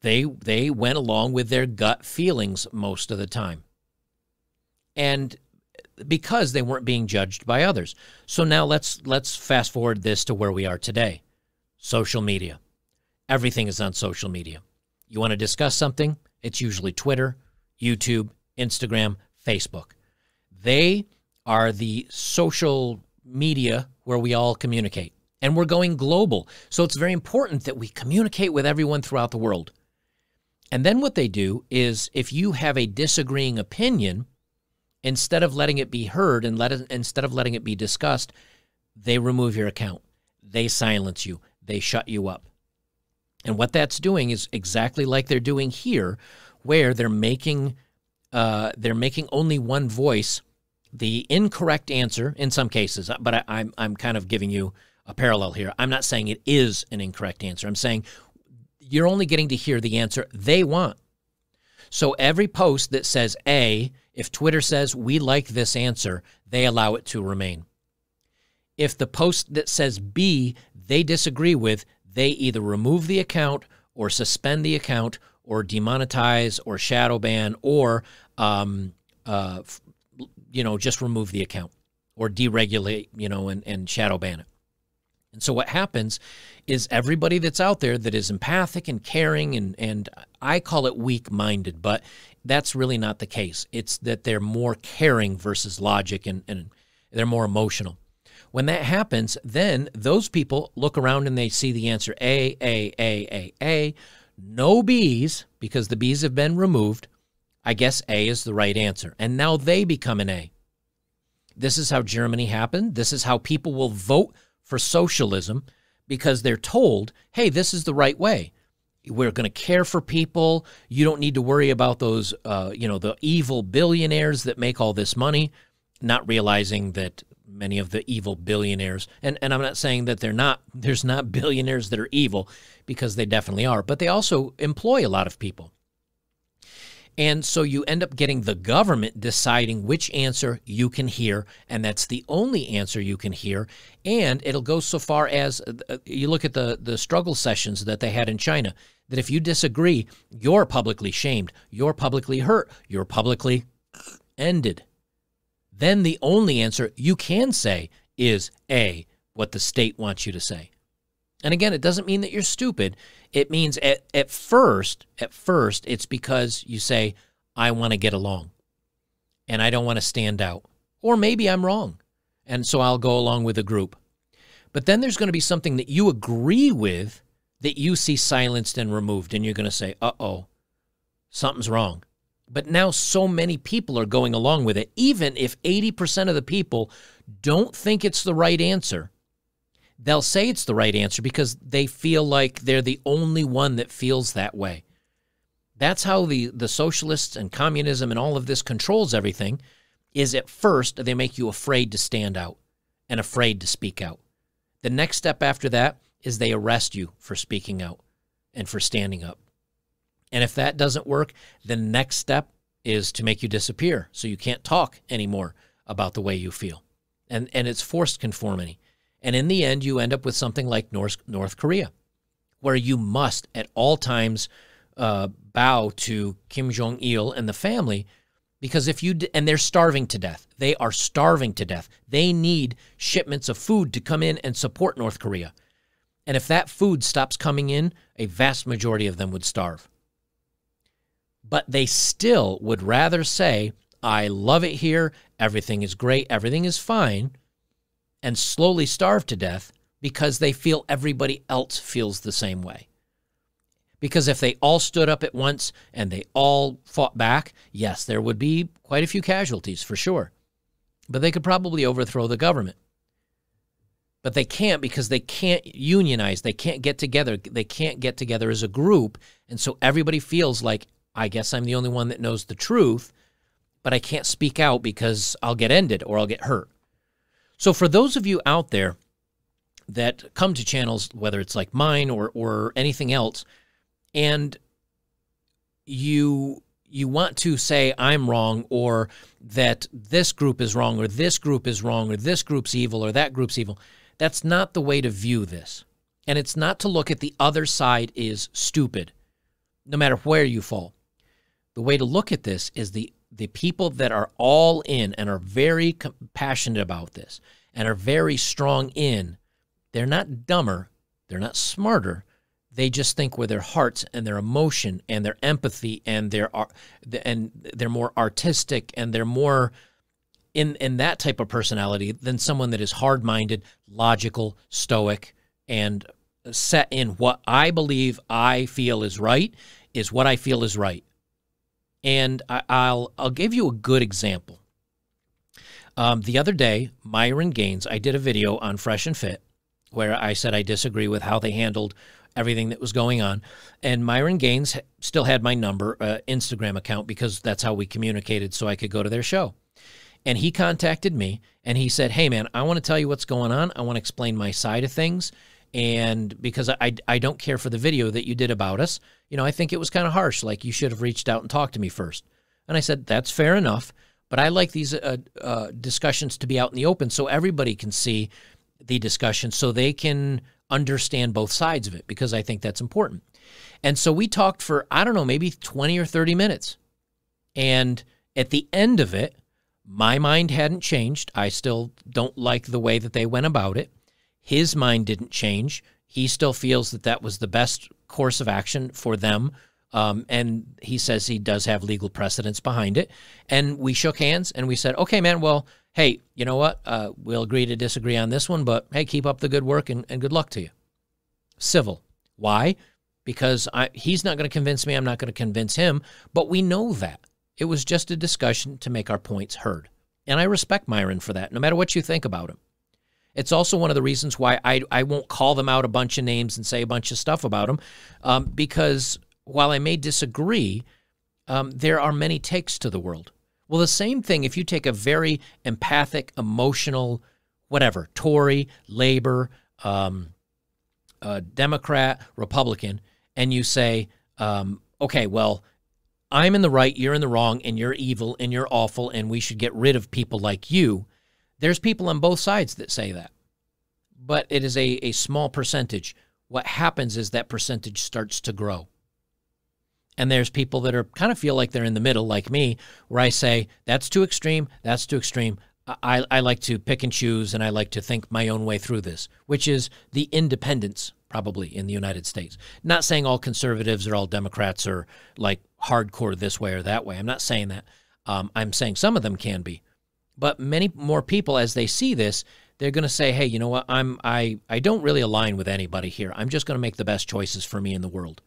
They they went along with their gut feelings most of the time. And because they weren't being judged by others. So now let's let's fast forward this to where we are today. Social media. Everything is on social media. You want to discuss something? It's usually Twitter, YouTube, Instagram, Facebook. They are the social media where we all communicate. And we're going global. So it's very important that we communicate with everyone throughout the world. And then what they do is if you have a disagreeing opinion, instead of letting it be heard and let it, instead of letting it be discussed, they remove your account. They silence you. They shut you up. And what that's doing is exactly like they're doing here, where they're making uh, they're making only one voice the incorrect answer in some cases, but I, I'm I'm kind of giving you a parallel here. I'm not saying it is an incorrect answer. I'm saying you're only getting to hear the answer they want. So every post that says A, if Twitter says we like this answer, they allow it to remain. If the post that says B they disagree with, they either remove the account or suspend the account or demonetize or shadow ban or um, uh, you know just remove the account or deregulate you know and, and shadow ban it and so what happens is everybody that's out there that is empathic and caring and and I call it weak-minded, but that's really not the case. It's that they're more caring versus logic and, and they're more emotional. When that happens, then those people look around and they see the answer A, A, A, A, A, no B's because the B's have been removed. I guess A is the right answer. And now they become an A. This is how Germany happened. This is how people will vote for socialism because they're told, hey, this is the right way. We're going to care for people. You don't need to worry about those, uh, you know, the evil billionaires that make all this money, not realizing that many of the evil billionaires, and, and I'm not saying that they're not, there's not billionaires that are evil because they definitely are, but they also employ a lot of people. And so you end up getting the government deciding which answer you can hear, and that's the only answer you can hear. And it'll go so far as uh, you look at the, the struggle sessions that they had in China, that if you disagree, you're publicly shamed, you're publicly hurt, you're publicly ended. Then the only answer you can say is A, what the state wants you to say. And again, it doesn't mean that you're stupid. It means at, at first, at first, it's because you say, I want to get along and I don't want to stand out. Or maybe I'm wrong. And so I'll go along with a group. But then there's going to be something that you agree with that you see silenced and removed. And you're going to say, uh oh, something's wrong. But now so many people are going along with it. Even if 80% of the people don't think it's the right answer, they'll say it's the right answer because they feel like they're the only one that feels that way. That's how the, the socialists and communism and all of this controls everything is at first they make you afraid to stand out and afraid to speak out. The next step after that is they arrest you for speaking out and for standing up. And if that doesn't work, the next step is to make you disappear so you can't talk anymore about the way you feel. And and it's forced conformity. And in the end, you end up with something like North, North Korea, where you must at all times uh, bow to Kim Jong il and the family. Because if you, and they're starving to death. They are starving to death. They need shipments of food to come in and support North Korea. And if that food stops coming in, a vast majority of them would starve. But they still would rather say, I love it here. Everything is great. Everything is fine and slowly starve to death because they feel everybody else feels the same way. Because if they all stood up at once and they all fought back, yes, there would be quite a few casualties for sure. But they could probably overthrow the government. But they can't because they can't unionize. They can't get together. They can't get together as a group. And so everybody feels like, I guess I'm the only one that knows the truth, but I can't speak out because I'll get ended or I'll get hurt. So for those of you out there that come to channels, whether it's like mine or or anything else, and you you want to say I'm wrong or that this group is wrong or this group is wrong or this group's evil or that group's evil. That's not the way to view this. And it's not to look at the other side is stupid, no matter where you fall. The way to look at this is the the people that are all in and are very passionate about this and are very strong in, they're not dumber, they're not smarter. They just think with their hearts and their emotion and their empathy and their and they're more artistic and they're more in in that type of personality than someone that is hard-minded, logical, stoic, and set in what I believe I feel is right is what I feel is right. And I, will I'll give you a good example. Um, the other day, Myron Gaines, I did a video on Fresh and Fit where I said I disagree with how they handled everything that was going on. And Myron Gaines still had my number, uh, Instagram account, because that's how we communicated so I could go to their show. And he contacted me and he said, Hey, man, I want to tell you what's going on. I want to explain my side of things. And because I, I don't care for the video that you did about us, you know, I think it was kind of harsh. Like you should have reached out and talked to me first. And I said, That's fair enough. But I like these uh, uh, discussions to be out in the open so everybody can see the discussion so they can understand both sides of it because I think that's important. And so we talked for, I don't know, maybe 20 or 30 minutes. And at the end of it, my mind hadn't changed. I still don't like the way that they went about it. His mind didn't change. He still feels that that was the best course of action for them. Um, and he says he does have legal precedence behind it. And we shook hands and we said, okay, man, well, hey, you know what? Uh, we'll agree to disagree on this one, but hey, keep up the good work and, and good luck to you. Civil. Why? Because I, he's not going to convince me. I'm not going to convince him. But we know that. It was just a discussion to make our points heard. And I respect Myron for that, no matter what you think about him. It's also one of the reasons why I, I won't call them out a bunch of names and say a bunch of stuff about them, um, because while I may disagree, um, there are many takes to the world. Well, the same thing if you take a very empathic, emotional, whatever, Tory, Labor, um, uh, Democrat, Republican, and you say, um, okay, well, I'm in the right, you're in the wrong, and you're evil and you're awful, and we should get rid of people like you. There's people on both sides that say that, but it is a, a small percentage. What happens is that percentage starts to grow. And there's people that are kind of feel like they're in the middle, like me, where I say, that's too extreme, that's too extreme. I, I like to pick and choose, and I like to think my own way through this, which is the independence probably in the United States. Not saying all conservatives or all Democrats are like hardcore this way or that way. I'm not saying that. Um, I'm saying some of them can be, but many more people, as they see this, they're going to say, "Hey, you know what? I'm I I don't really align with anybody here. I'm just going to make the best choices for me in the world."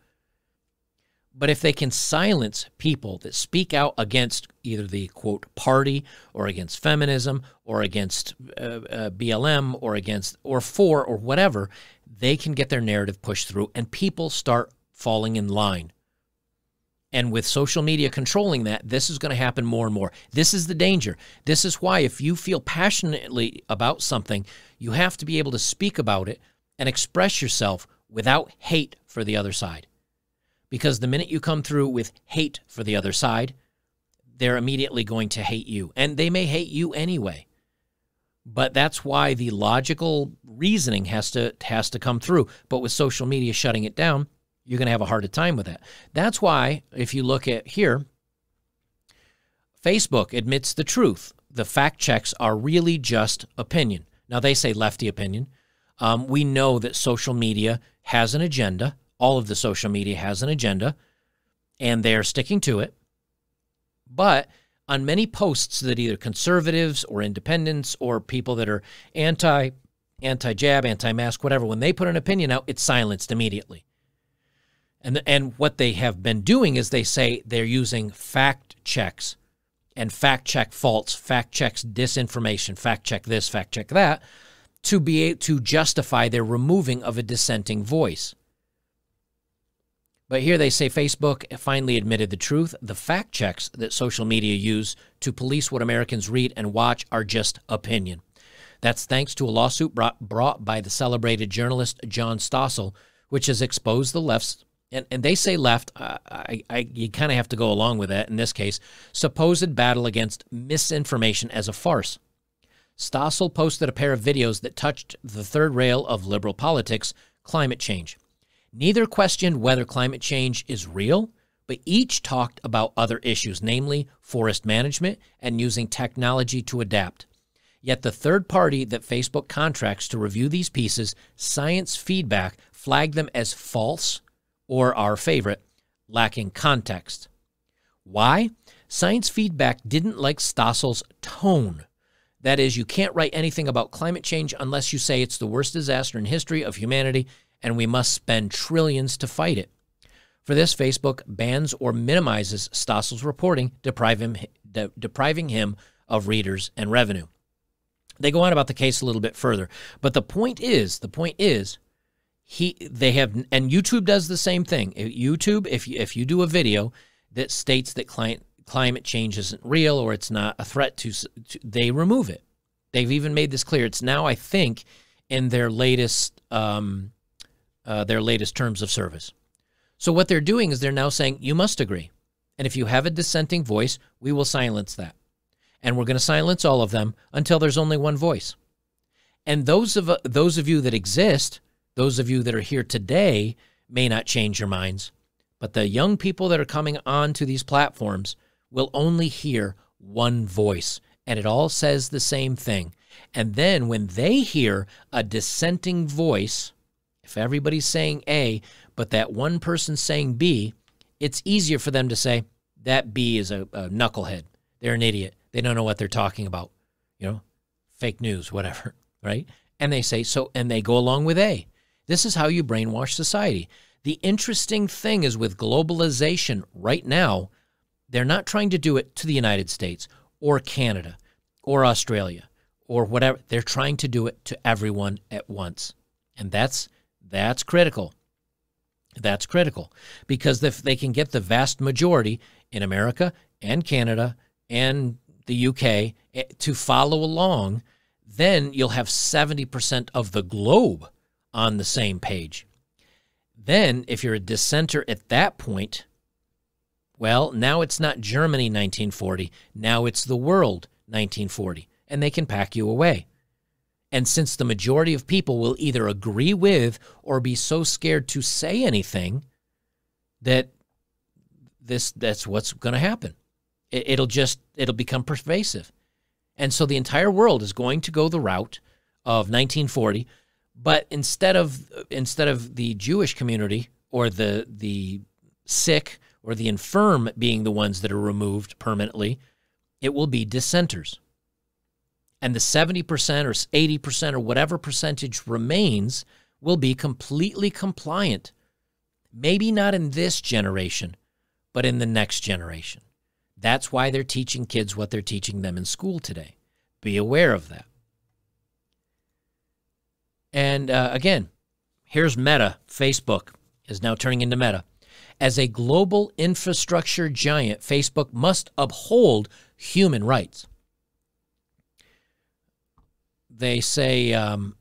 But if they can silence people that speak out against either the quote party or against feminism or against uh, uh, BLM or against or for or whatever, they can get their narrative pushed through and people start falling in line. And with social media controlling that, this is going to happen more and more. This is the danger. This is why, if you feel passionately about something, you have to be able to speak about it and express yourself without hate for the other side. Because the minute you come through with hate for the other side, they're immediately going to hate you. And they may hate you anyway. But that's why the logical reasoning has to has to come through. But with social media shutting it down, you're going to have a harder time with that. That's why if you look at here, Facebook admits the truth. The fact checks are really just opinion. Now they say lefty opinion. Um, we know that social media has an agenda all of the social media has an agenda and they're sticking to it. But on many posts that either conservatives or independents or people that are anti anti jab, anti mask, whatever, when they put an opinion out, it's silenced immediately. And and what they have been doing is they say they're using fact checks and fact check faults, fact checks disinformation, fact check this, fact check that to be able to justify their removing of a dissenting voice. But here they say Facebook finally admitted the truth. The fact checks that social media use to police what Americans read and watch are just opinion. That's thanks to a lawsuit brought, brought by the celebrated journalist John Stossel, which has exposed the left's and, and they say left. I, I, you kind of have to go along with that in this case. Supposed battle against misinformation as a farce. Stossel posted a pair of videos that touched the third rail of liberal politics, climate change. Neither questioned whether climate change is real, but each talked about other issues, namely forest management and using technology to adapt. Yet the third party that Facebook contracts to review these pieces, Science Feedback, flagged them as false or our favorite, lacking context. Why? Science Feedback didn't like Stossel's tone. That is, you can't write anything about climate change unless you say it's the worst disaster in history of humanity and we must spend trillions to fight it. For this, Facebook bans or minimizes Stossel's reporting, deprive him, de- depriving him of readers and revenue. They go on about the case a little bit further, but the point is, the point is, he they have and YouTube does the same thing. YouTube, if you, if you do a video that states that climate climate change isn't real or it's not a threat to, to they remove it. They've even made this clear. It's now, I think, in their latest um, uh, their latest terms of service. So what they're doing is they're now saying you must agree, and if you have a dissenting voice, we will silence that, and we're going to silence all of them until there's only one voice. And those of uh, those of you that exist, those of you that are here today, may not change your minds, but the young people that are coming onto these platforms will only hear one voice, and it all says the same thing. And then when they hear a dissenting voice, if everybody's saying A, but that one person's saying B, it's easier for them to say that B is a, a knucklehead. They're an idiot. They don't know what they're talking about. You know, fake news, whatever, right? And they say so, and they go along with A. This is how you brainwash society. The interesting thing is with globalization right now, they're not trying to do it to the United States or Canada or Australia or whatever. They're trying to do it to everyone at once. And that's that's critical. That's critical because if they can get the vast majority in America and Canada and the UK eh, to follow along, then you'll have 70% of the globe on the same page. Then, if you're a dissenter at that point, well, now it's not Germany 1940, now it's the world 1940, and they can pack you away. And since the majority of people will either agree with or be so scared to say anything that this that's what's going to happen. It, it'll just it'll become pervasive. And so the entire world is going to go the route of 1940 but instead of instead of the Jewish community or the the sick or the infirm being the ones that are removed permanently, it will be dissenters. And the 70% or 80% or whatever percentage remains will be completely compliant. Maybe not in this generation, but in the next generation. That's why they're teaching kids what they're teaching them in school today. Be aware of that. And uh, again, here's Meta. Facebook is now turning into Meta. As a global infrastructure giant, Facebook must uphold human rights. They say um,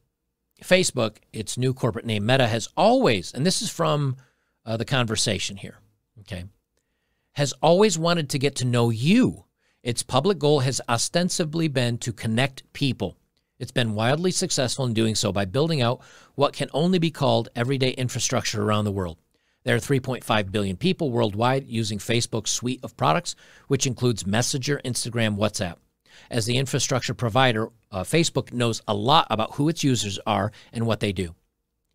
Facebook, its new corporate name, Meta, has always, and this is from uh, the conversation here, okay, has always wanted to get to know you. Its public goal has ostensibly been to connect people. It's been wildly successful in doing so by building out what can only be called everyday infrastructure around the world. There are 3.5 billion people worldwide using Facebook's suite of products, which includes Messenger, Instagram, WhatsApp. As the infrastructure provider, uh, Facebook knows a lot about who its users are and what they do.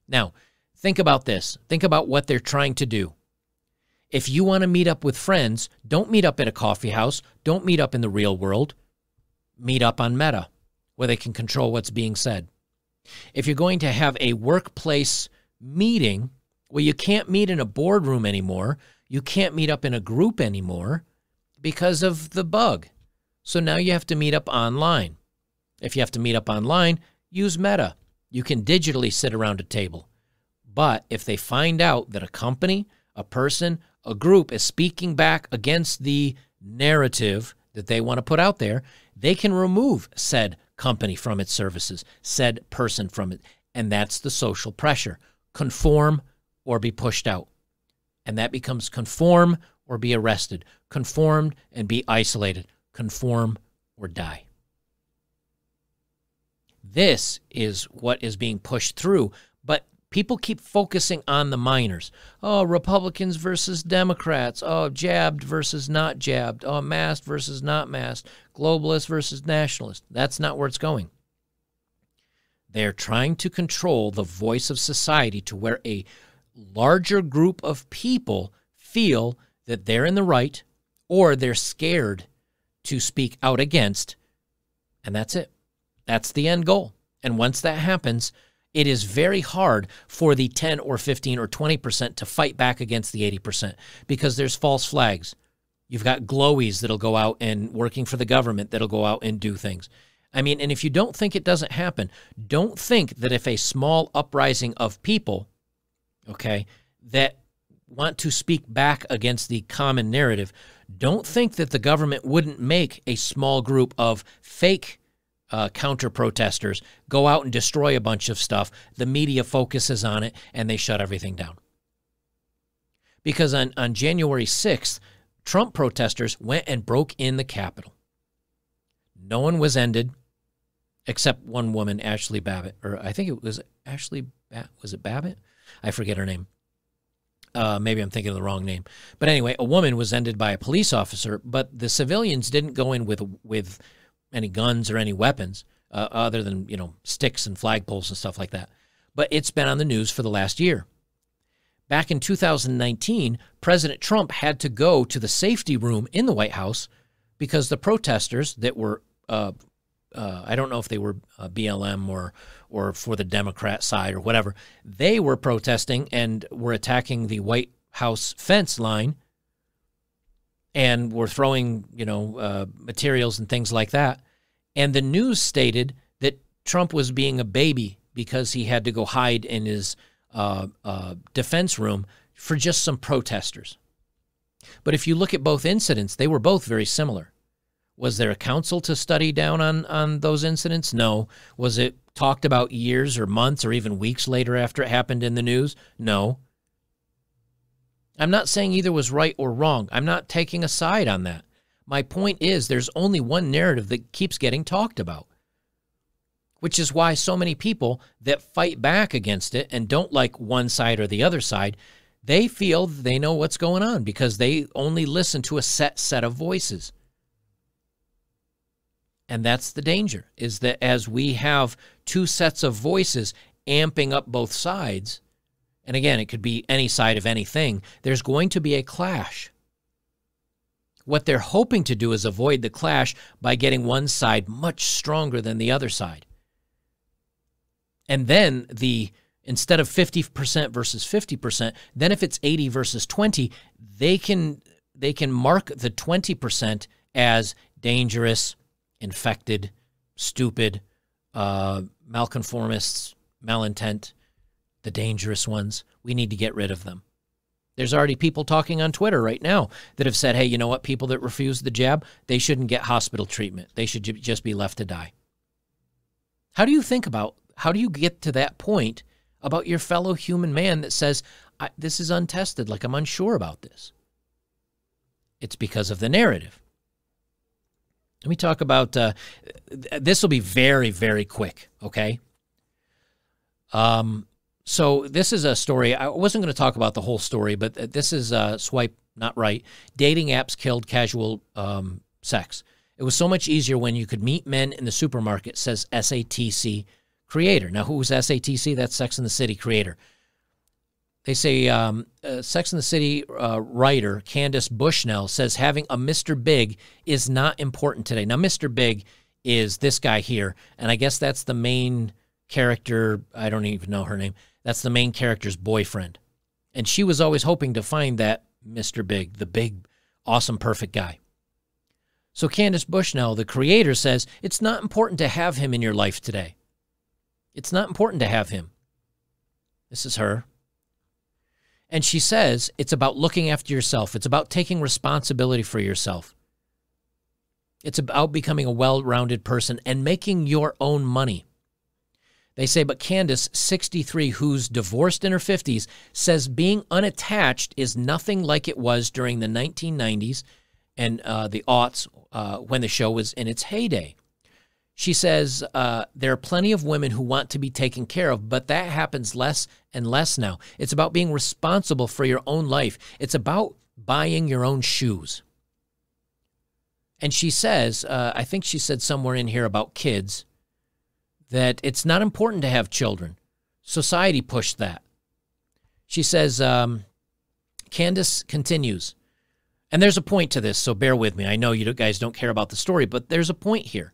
Now, think about this. Think about what they're trying to do. If you want to meet up with friends, don't meet up at a coffee house. Don't meet up in the real world. Meet up on Meta where they can control what's being said. If you're going to have a workplace meeting, well, you can't meet in a boardroom anymore. You can't meet up in a group anymore because of the bug. So now you have to meet up online. If you have to meet up online, use Meta. You can digitally sit around a table. But if they find out that a company, a person, a group is speaking back against the narrative that they want to put out there, they can remove said company from its services, said person from it. And that's the social pressure conform or be pushed out. And that becomes conform or be arrested, conformed and be isolated, conform or die. This is what is being pushed through, people keep focusing on the minors. Oh, Republicans versus Democrats. Oh, jabbed versus not jabbed. Oh, masked versus not masked. Globalist versus nationalist. That's not where it's going. They're trying to control the voice of society to where a larger group of people feel that they're in the right or they're scared to speak out against. And that's it. That's the end goal. And once that happens, it is very hard for the 10 or 15 or 20% to fight back against the 80% because there's false flags. You've got glowies that'll go out and working for the government that'll go out and do things. I mean, and if you don't think it doesn't happen, don't think that if a small uprising of people, okay, that want to speak back against the common narrative, don't think that the government wouldn't make a small group of fake uh, counter protesters go out and destroy a bunch of stuff. The media focuses on it and they shut everything down. Because on, on January 6th, Trump protesters went and broke in the Capitol. No one was ended except one woman, Ashli Babbitt, or I think it was Ashli, was it Babbitt? I forget her name. Uh, maybe I'm thinking of the wrong name. But anyway, a woman was ended by a police officer, but the civilians didn't go in with with any guns or any weapons uh, other than you know sticks and flagpoles and stuff like that. But it's been on the news for the last year. Back in 2019, President Trump had to go to the safety room in the White House because the protesters that were uh, uh, I don't know if they were uh, BLM or or for the Democrat side or whatever. They were protesting and were attacking the White House fence line and were throwing, you know, uh, materials and things like that. And the news stated that Trump was being a baby because he had to go hide in his uh, uh, defense room for just some protesters. But if you look at both incidents, they were both very similar. Was there a council to study down on, on those incidents? No. Was it talked about years or months or even weeks later after it happened in the news? No. I'm not saying either was right or wrong. I'm not taking a side on that. My point is there's only one narrative that keeps getting talked about, which is why so many people that fight back against it and don't like one side or the other side, they feel they know what's going on because they only listen to a set set of voices. And that's the danger is that as we have two sets of voices amping up both sides, and again, it could be any side of anything, there's going to be a clash. What they're hoping to do is avoid the clash by getting one side much stronger than the other side. And then the instead of 50% versus 50%, then if it's 80 versus 20, they can they can mark the 20% as dangerous, infected, stupid, uh, malconformists, malintent, the dangerous ones. We need to get rid of them. There's already people talking on Twitter right now that have said, hey, you know what? People that refuse the jab, they shouldn't get hospital treatment. They should just be left to die. How do you think about, how do you get to that point about your fellow human man that says, this is untested, like I'm unsure about this? It's because of the narrative. Let me talk about uh, this. Will be very, very quick. Okay. Um. So this is a story. I wasn't going to talk about the whole story, but this is uh, swipe not right. Dating apps killed casual um, sex. It was so much easier when you could meet men in the supermarket. Says SATC creator. Now, who's SATC? That's Sex in the City creator. They say um, uh, Sex and the City uh, writer Candace Bushnell says having a Mr. Big is not important today. Now, Mr. Big is this guy here, and I guess that's the main character. I don't even know her name. That's the main character's boyfriend. And she was always hoping to find that Mr. Big, the big, awesome, perfect guy. So Candace Bushnell, the creator, says it's not important to have him in your life today. It's not important to have him. This is her. And she says it's about looking after yourself, it's about taking responsibility for yourself. It's about becoming a well rounded person and making your own money. They say, but Candace, 63, who's divorced in her 50s, says being unattached is nothing like it was during the 1990s and uh, the aughts uh, when the show was in its heyday. She says uh, there are plenty of women who want to be taken care of, but that happens less and less now. It's about being responsible for your own life, it's about buying your own shoes. And she says, uh, I think she said somewhere in here about kids, that it's not important to have children. Society pushed that. She says, um, Candace continues, and there's a point to this, so bear with me. I know you guys don't care about the story, but there's a point here.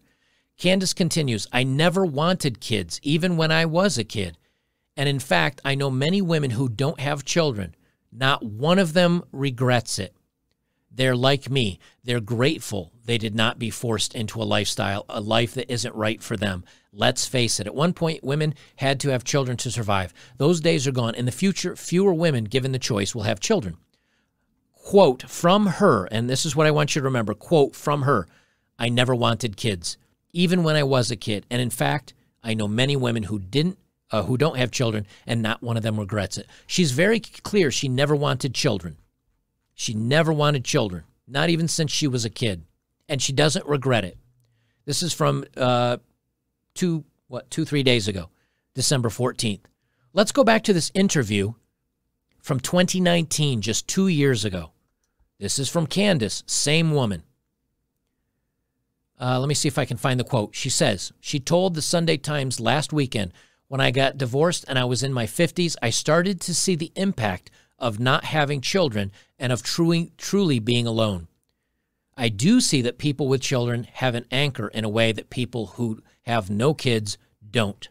Candace continues, I never wanted kids, even when I was a kid. And in fact, I know many women who don't have children. Not one of them regrets it. They're like me. They're grateful they did not be forced into a lifestyle, a life that isn't right for them. Let's face it, at one point, women had to have children to survive. Those days are gone. In the future, fewer women, given the choice, will have children. quote from her, and this is what I want you to remember quote from her I never wanted kids, even when I was a kid. And in fact, I know many women who didn't. Uh, who don't have children, and not one of them regrets it. She's very clear she never wanted children. She never wanted children, not even since she was a kid, and she doesn't regret it. This is from uh, two, what, two, three days ago, December 14th. Let's go back to this interview from 2019, just two years ago. This is from Candace, same woman. Uh, let me see if I can find the quote. She says, She told the Sunday Times last weekend, when I got divorced and I was in my 50s, I started to see the impact of not having children and of truly, truly being alone. I do see that people with children have an anchor in a way that people who have no kids don't.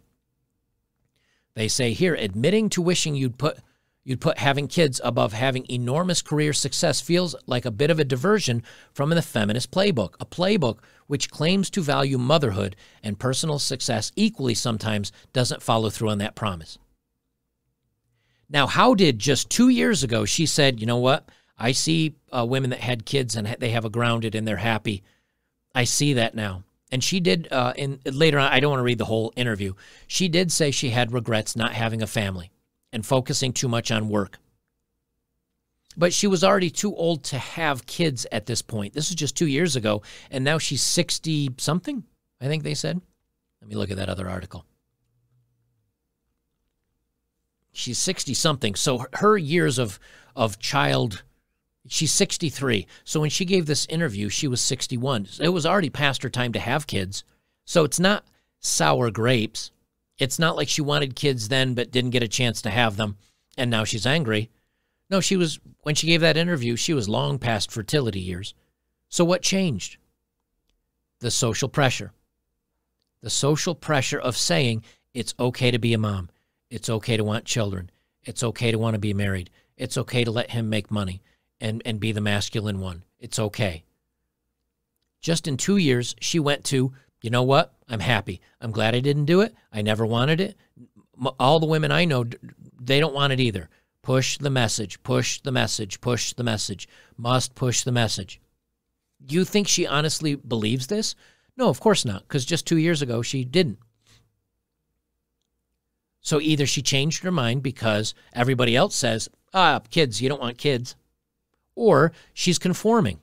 They say here, admitting to wishing you'd put you'd put having kids above having enormous career success feels like a bit of a diversion from the feminist playbook, a playbook which claims to value motherhood and personal success equally sometimes doesn't follow through on that promise. Now, how did just two years ago she said, you know what? I see uh, women that had kids and they have a grounded and they're happy. I see that now. And she did, uh, in later on, I don't want to read the whole interview. She did say she had regrets not having a family and focusing too much on work. But she was already too old to have kids at this point. This is just two years ago, and now she's 60 something, I think they said. Let me look at that other article. She's 60 something. So her years of, of child, she's 63. So when she gave this interview, she was 61. It was already past her time to have kids. So it's not sour grapes. It's not like she wanted kids then but didn't get a chance to have them and now she's angry. No, she was, when she gave that interview, she was long past fertility years. So what changed? The social pressure. The social pressure of saying it's okay to be a mom. It's okay to want children. It's okay to want to be married. It's okay to let him make money and, and be the masculine one. It's okay. Just in two years, she went to, you know what? I'm happy. I'm glad I didn't do it. I never wanted it. All the women I know, they don't want it either. Push the message, push the message, push the message. Must push the message. Do you think she honestly believes this? No, of course not, because just two years ago she didn't. So either she changed her mind because everybody else says, ah, kids, you don't want kids, or she's conforming.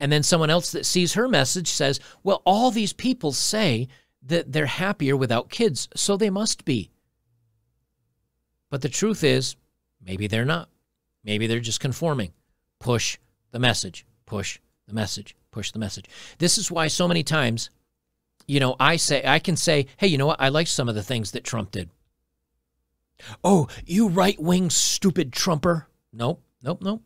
And then someone else that sees her message says, well, all these people say that they're happier without kids, so they must be. But the truth is, maybe they're not. Maybe they're just conforming. Push the message, push the message, push the message. This is why so many times, you know, I say, I can say, hey, you know what? I like some of the things that Trump did. Oh, you right wing stupid Trumper. Nope, nope, nope.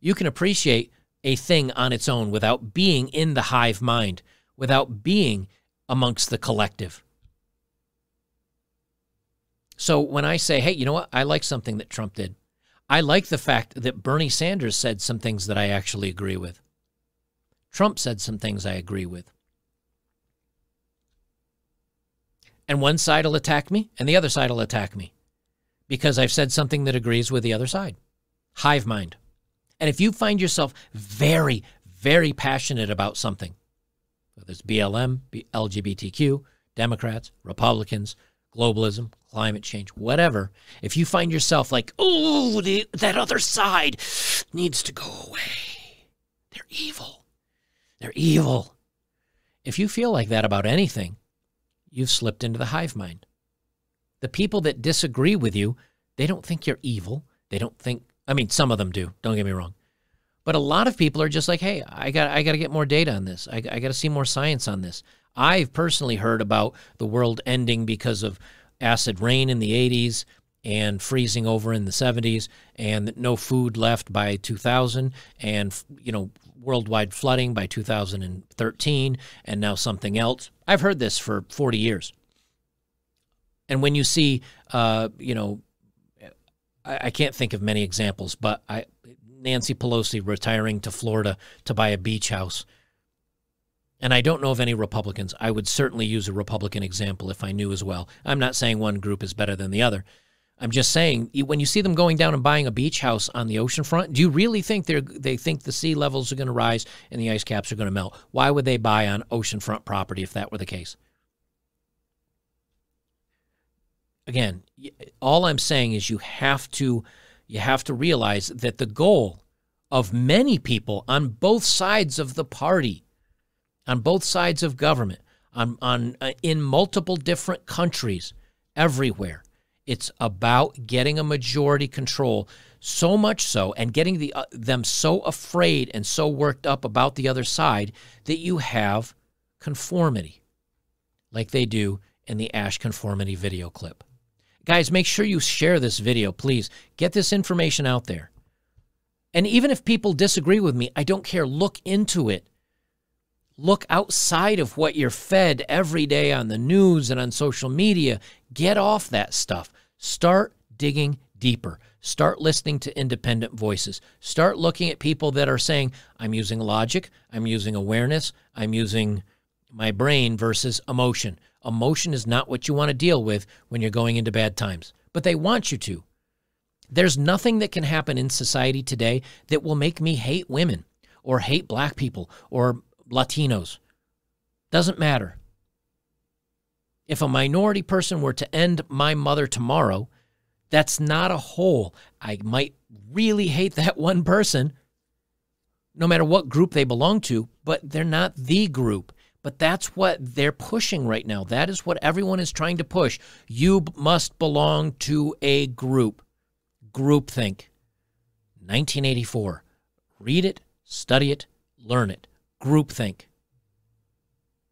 You can appreciate a thing on its own without being in the hive mind, without being amongst the collective. So when I say, hey, you know what? I like something that Trump did. I like the fact that Bernie Sanders said some things that I actually agree with. Trump said some things I agree with. And one side will attack me, and the other side will attack me because I've said something that agrees with the other side. Hive mind. And if you find yourself very, very passionate about something, whether it's BLM, LGBTQ, Democrats, Republicans, globalism, climate change, whatever, if you find yourself like, oh, that other side needs to go away, they're evil. They're evil. If you feel like that about anything, you've slipped into the hive mind. The people that disagree with you, they don't think you're evil. They don't think I mean, some of them do. Don't get me wrong. But a lot of people are just like, hey, I got I got to get more data on this. I, I got to see more science on this. I've personally heard about the world ending because of acid rain in the 80s and freezing over in the 70s and no food left by 2000 and you know worldwide flooding by 2013 and now something else. I've heard this for 40 years. And when you see uh, you know I, I can't think of many examples, but I Nancy Pelosi retiring to Florida to buy a beach house. And I don't know of any Republicans. I would certainly use a Republican example if I knew as well. I'm not saying one group is better than the other. I'm just saying, when you see them going down and buying a beach house on the ocean front, do you really think they they think the sea levels are going to rise and the ice caps are going to melt? Why would they buy on oceanfront property if that were the case? Again, all I'm saying is you have to you have to realize that the goal of many people on both sides of the party, on both sides of government, on on uh, in multiple different countries, everywhere it's about getting a majority control so much so and getting the, uh, them so afraid and so worked up about the other side that you have conformity like they do in the Asch conformity video clip. Guys, make sure you share this video, please. Get this information out there. And even if people disagree with me, I don't care. Look into it. Look outside of what you're fed every day on the news and on social media. Get off that stuff. Start digging deeper. Start listening to independent voices. Start looking at people that are saying, I'm using logic, I'm using awareness, I'm using my brain versus emotion. Emotion is not what you want to deal with when you're going into bad times, but they want you to. There's nothing that can happen in society today that will make me hate women or hate black people or Latinos. Doesn't matter. If a minority person were to end my mother tomorrow, that's not a whole. I might really hate that one person, no matter what group they belong to, but they're not the group. But that's what they're pushing right now. That is what everyone is trying to push. You must belong to a group. Groupthink. 1984. Read it, study it, learn it. Groupthink.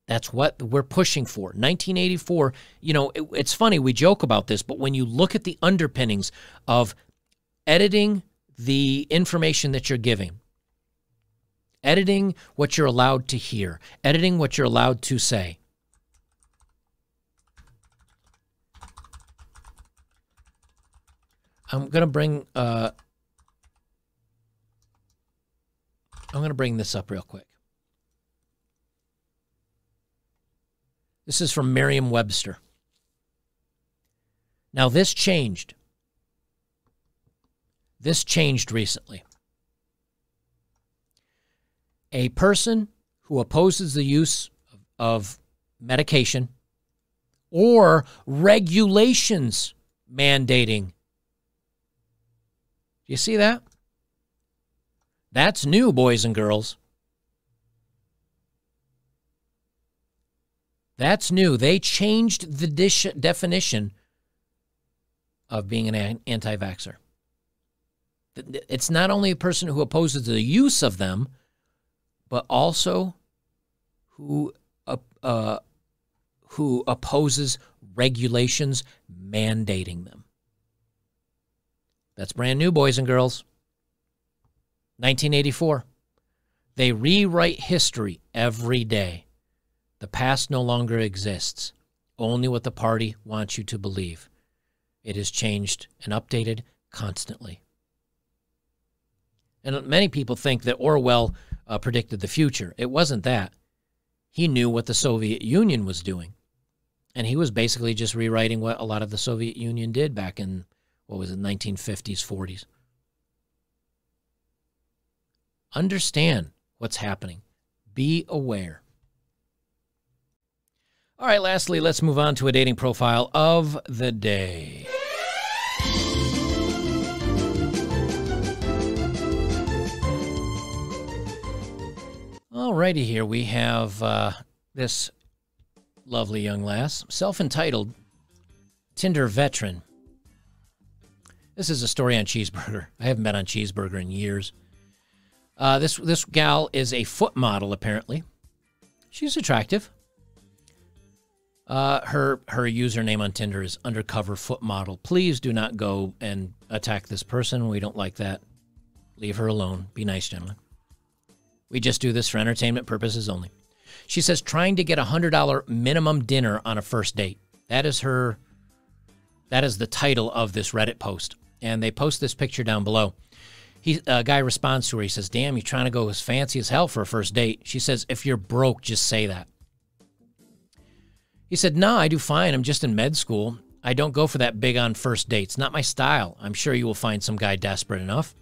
That's what we're pushing for. 1984, you know, it, it's funny, we joke about this, but when you look at the underpinnings of editing the information that you're giving, editing what you're allowed to hear, editing what you're allowed to say, I'm going to bring uh, I'm to bring this up real quick. This is from Merriam Webster. Now, this changed. This changed recently. A person who opposes the use of medication or regulations mandating. Do you see that? That's new, boys and girls. That's new. They changed the definition of being an anti vaxxer. It's not only a person who opposes the use of them, but also who, uh, uh, who opposes regulations mandating them. That's brand new, boys and girls. 1984. They rewrite history every day. The past no longer exists, only what the party wants you to believe. It is changed and updated constantly. And many people think that Orwell uh, predicted the future. It wasn't that. He knew what the Soviet Union was doing. And he was basically just rewriting what a lot of the Soviet Union did back in, what was it, 1950s, 40s. Understand what's happening. Be aware. All right, lastly, let's move on to a dating profile of the day. Alrighty, here we have uh, this lovely young lass, self entitled Tinder veteran. This is a story on Cheezburger. I haven't been on Cheezburger in years. Uh, this this gal is a foot model, apparently. She's attractive. Uh, her her username on Tinder is undercover foot model. Please do not go and attack this person. We don't like that. Leave her alone. Be nice, gentlemen. We just do this for entertainment purposes only. She says trying to get a hundred dollar minimum dinner on a first date. That is her. That is the title of this Reddit post, and they post this picture down below. He a guy responds to her. He says, "Damn, you're trying to go as fancy as hell for a first date." She says, "If you're broke, just say that." He said, No, I do fine. I'm just in med school. I don't go for that big on first dates. Not my style. I'm sure you will find some guy desperate enough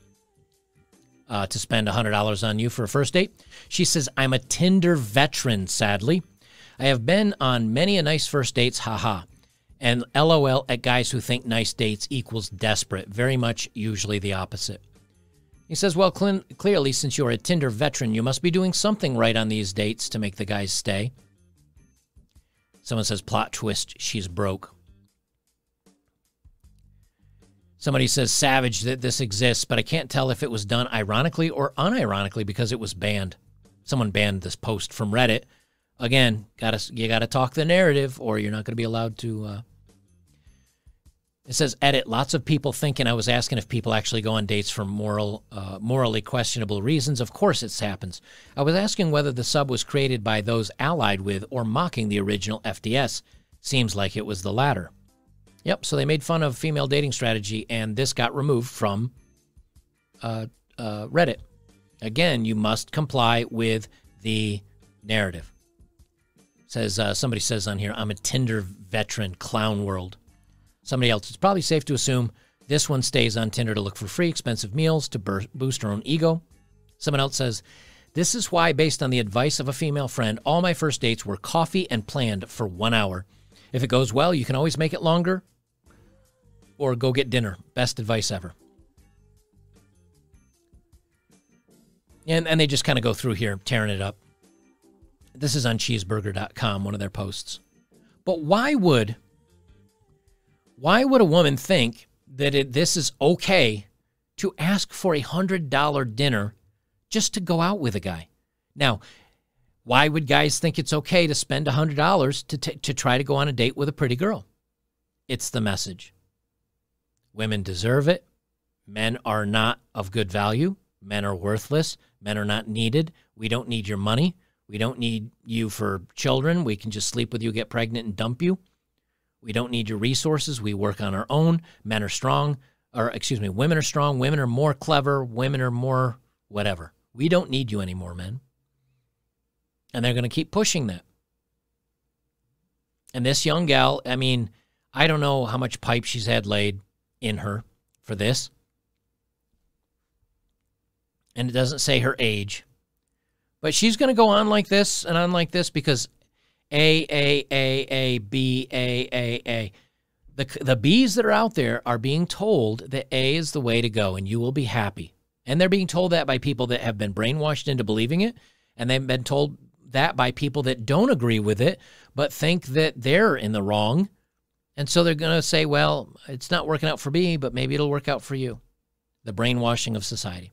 uh, to spend $100 on you for a first date. She says, I'm a Tinder veteran, sadly. I have been on many a nice first dates, haha. And LOL at guys who think nice dates equals desperate. Very much usually the opposite. He says, Well, cl- clearly, since you're a Tinder veteran, you must be doing something right on these dates to make the guys stay. Someone says, Plot twist, she's broke. Somebody says, Savage, that this exists, but I can't tell if it was done ironically or unironically because it was banned. Someone banned this post from Reddit. Again, gotta you gotta talk the narrative, or you're not gonna be allowed to uh, it says edit. Lots of people thinking I was asking if people actually go on dates for moral, uh, morally questionable reasons. Of course, it happens. I was asking whether the sub was created by those allied with or mocking the original FDS. Seems like it was the latter. Yep. So they made fun of female dating strategy, and this got removed from uh, uh, Reddit. Again, you must comply with the narrative. says uh, somebody says on here, I'm a Tinder veteran. Clown world somebody else. It's probably safe to assume this one stays on Tinder to look for free, expensive meals to boost her own ego. Someone else says, This is why, based on the advice of a female friend, all my first dates were coffee and planned for one hour. If it goes well, you can always make it longer or go get dinner. Best advice ever. And, and they just kind of go through here, tearing it up. This is on cheezburger.com, one of their posts. But why would why would a woman think that it, this is okay to ask for a $100 dinner just to go out with a guy? Now, why would guys think it's okay to spend a $100 to, t- to try to go on a date with a pretty girl? It's the message. Women deserve it. Men are not of good value. Men are worthless. Men are not needed. We don't need your money. We don't need you for children. We can just sleep with you, get pregnant, and dump you. We don't need your resources. We work on our own. Men are strong, or excuse me, women are strong. Women are more clever. Women are more whatever. We don't need you anymore, men. And they're going to keep pushing that. And this young gal, I mean, I don't know how much pipe she's had laid in her for this. And it doesn't say her age. But she's going to go on like this and on like this because a, A, A, A, B, A, A, A. The, the B's that are out there are being told that A is the way to go and you will be happy. And they're being told that by people that have been brainwashed into believing it. And they've been told that by people that don't agree with it, but think that they're in the wrong. And so they're going to say, well, it's not working out for me, but maybe it'll work out for you. The brainwashing of society.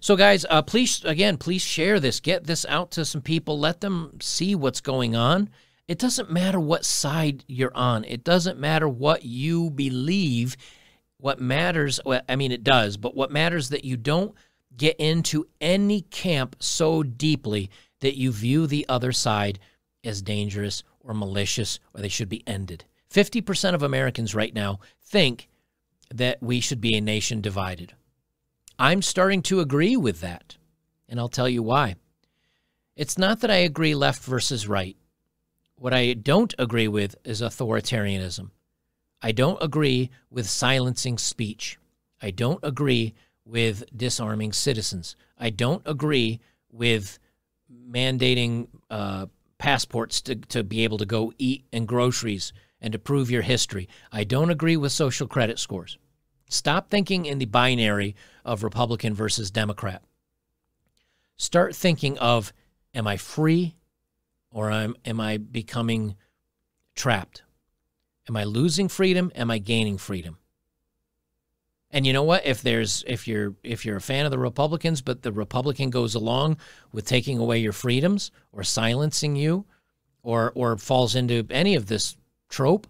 So, guys, uh, please, again, please share this. Get this out to some people. Let them see what's going on. It doesn't matter what side you're on, it doesn't matter what you believe. What matters, well, I mean, it does, but what matters that you don't get into any camp so deeply that you view the other side as dangerous or malicious or they should be ended. 50% of Americans right now think that we should be a nation divided. I'm starting to agree with that, and I'll tell you why. It's not that I agree left versus right. What I don't agree with is authoritarianism. I don't agree with silencing speech. I don't agree with disarming citizens. I don't agree with mandating uh, passports to, to be able to go eat and groceries and to prove your history. I don't agree with social credit scores. Stop thinking in the binary of Republican versus Democrat. Start thinking of am I free or am, am I becoming trapped? Am I losing freedom? Am I gaining freedom? And you know what? If there's if you're if you're a fan of the Republicans, but the Republican goes along with taking away your freedoms or silencing you, or or falls into any of this trope,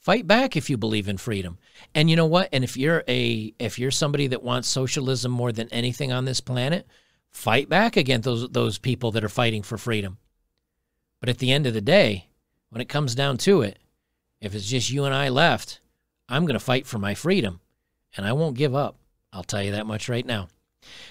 Fight back if you believe in freedom. And you know what? And if you're a if you're somebody that wants socialism more than anything on this planet, fight back against those those people that are fighting for freedom. But at the end of the day, when it comes down to it, if it's just you and I left, I'm going to fight for my freedom and I won't give up. I'll tell you that much right now.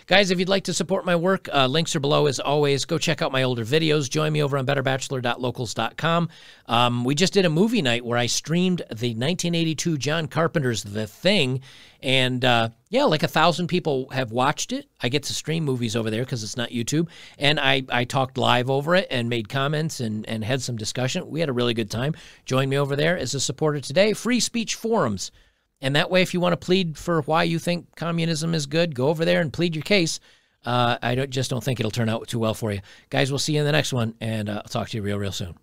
Guys, if you'd like to support my work, uh, links are below as always. Go check out my older videos. Join me over on betterbachelor.locals.com. Um, we just did a movie night where I streamed the 1982 John Carpenter's The Thing. And uh, yeah, like a thousand people have watched it. I get to stream movies over there because it's not YouTube. And I, I talked live over it and made comments and, and had some discussion. We had a really good time. Join me over there as a supporter today. Free speech forums. And that way, if you want to plead for why you think communism is good, go over there and plead your case. Uh, I don't, just don't think it'll turn out too well for you. Guys, we'll see you in the next one, and uh, I'll talk to you real, real soon.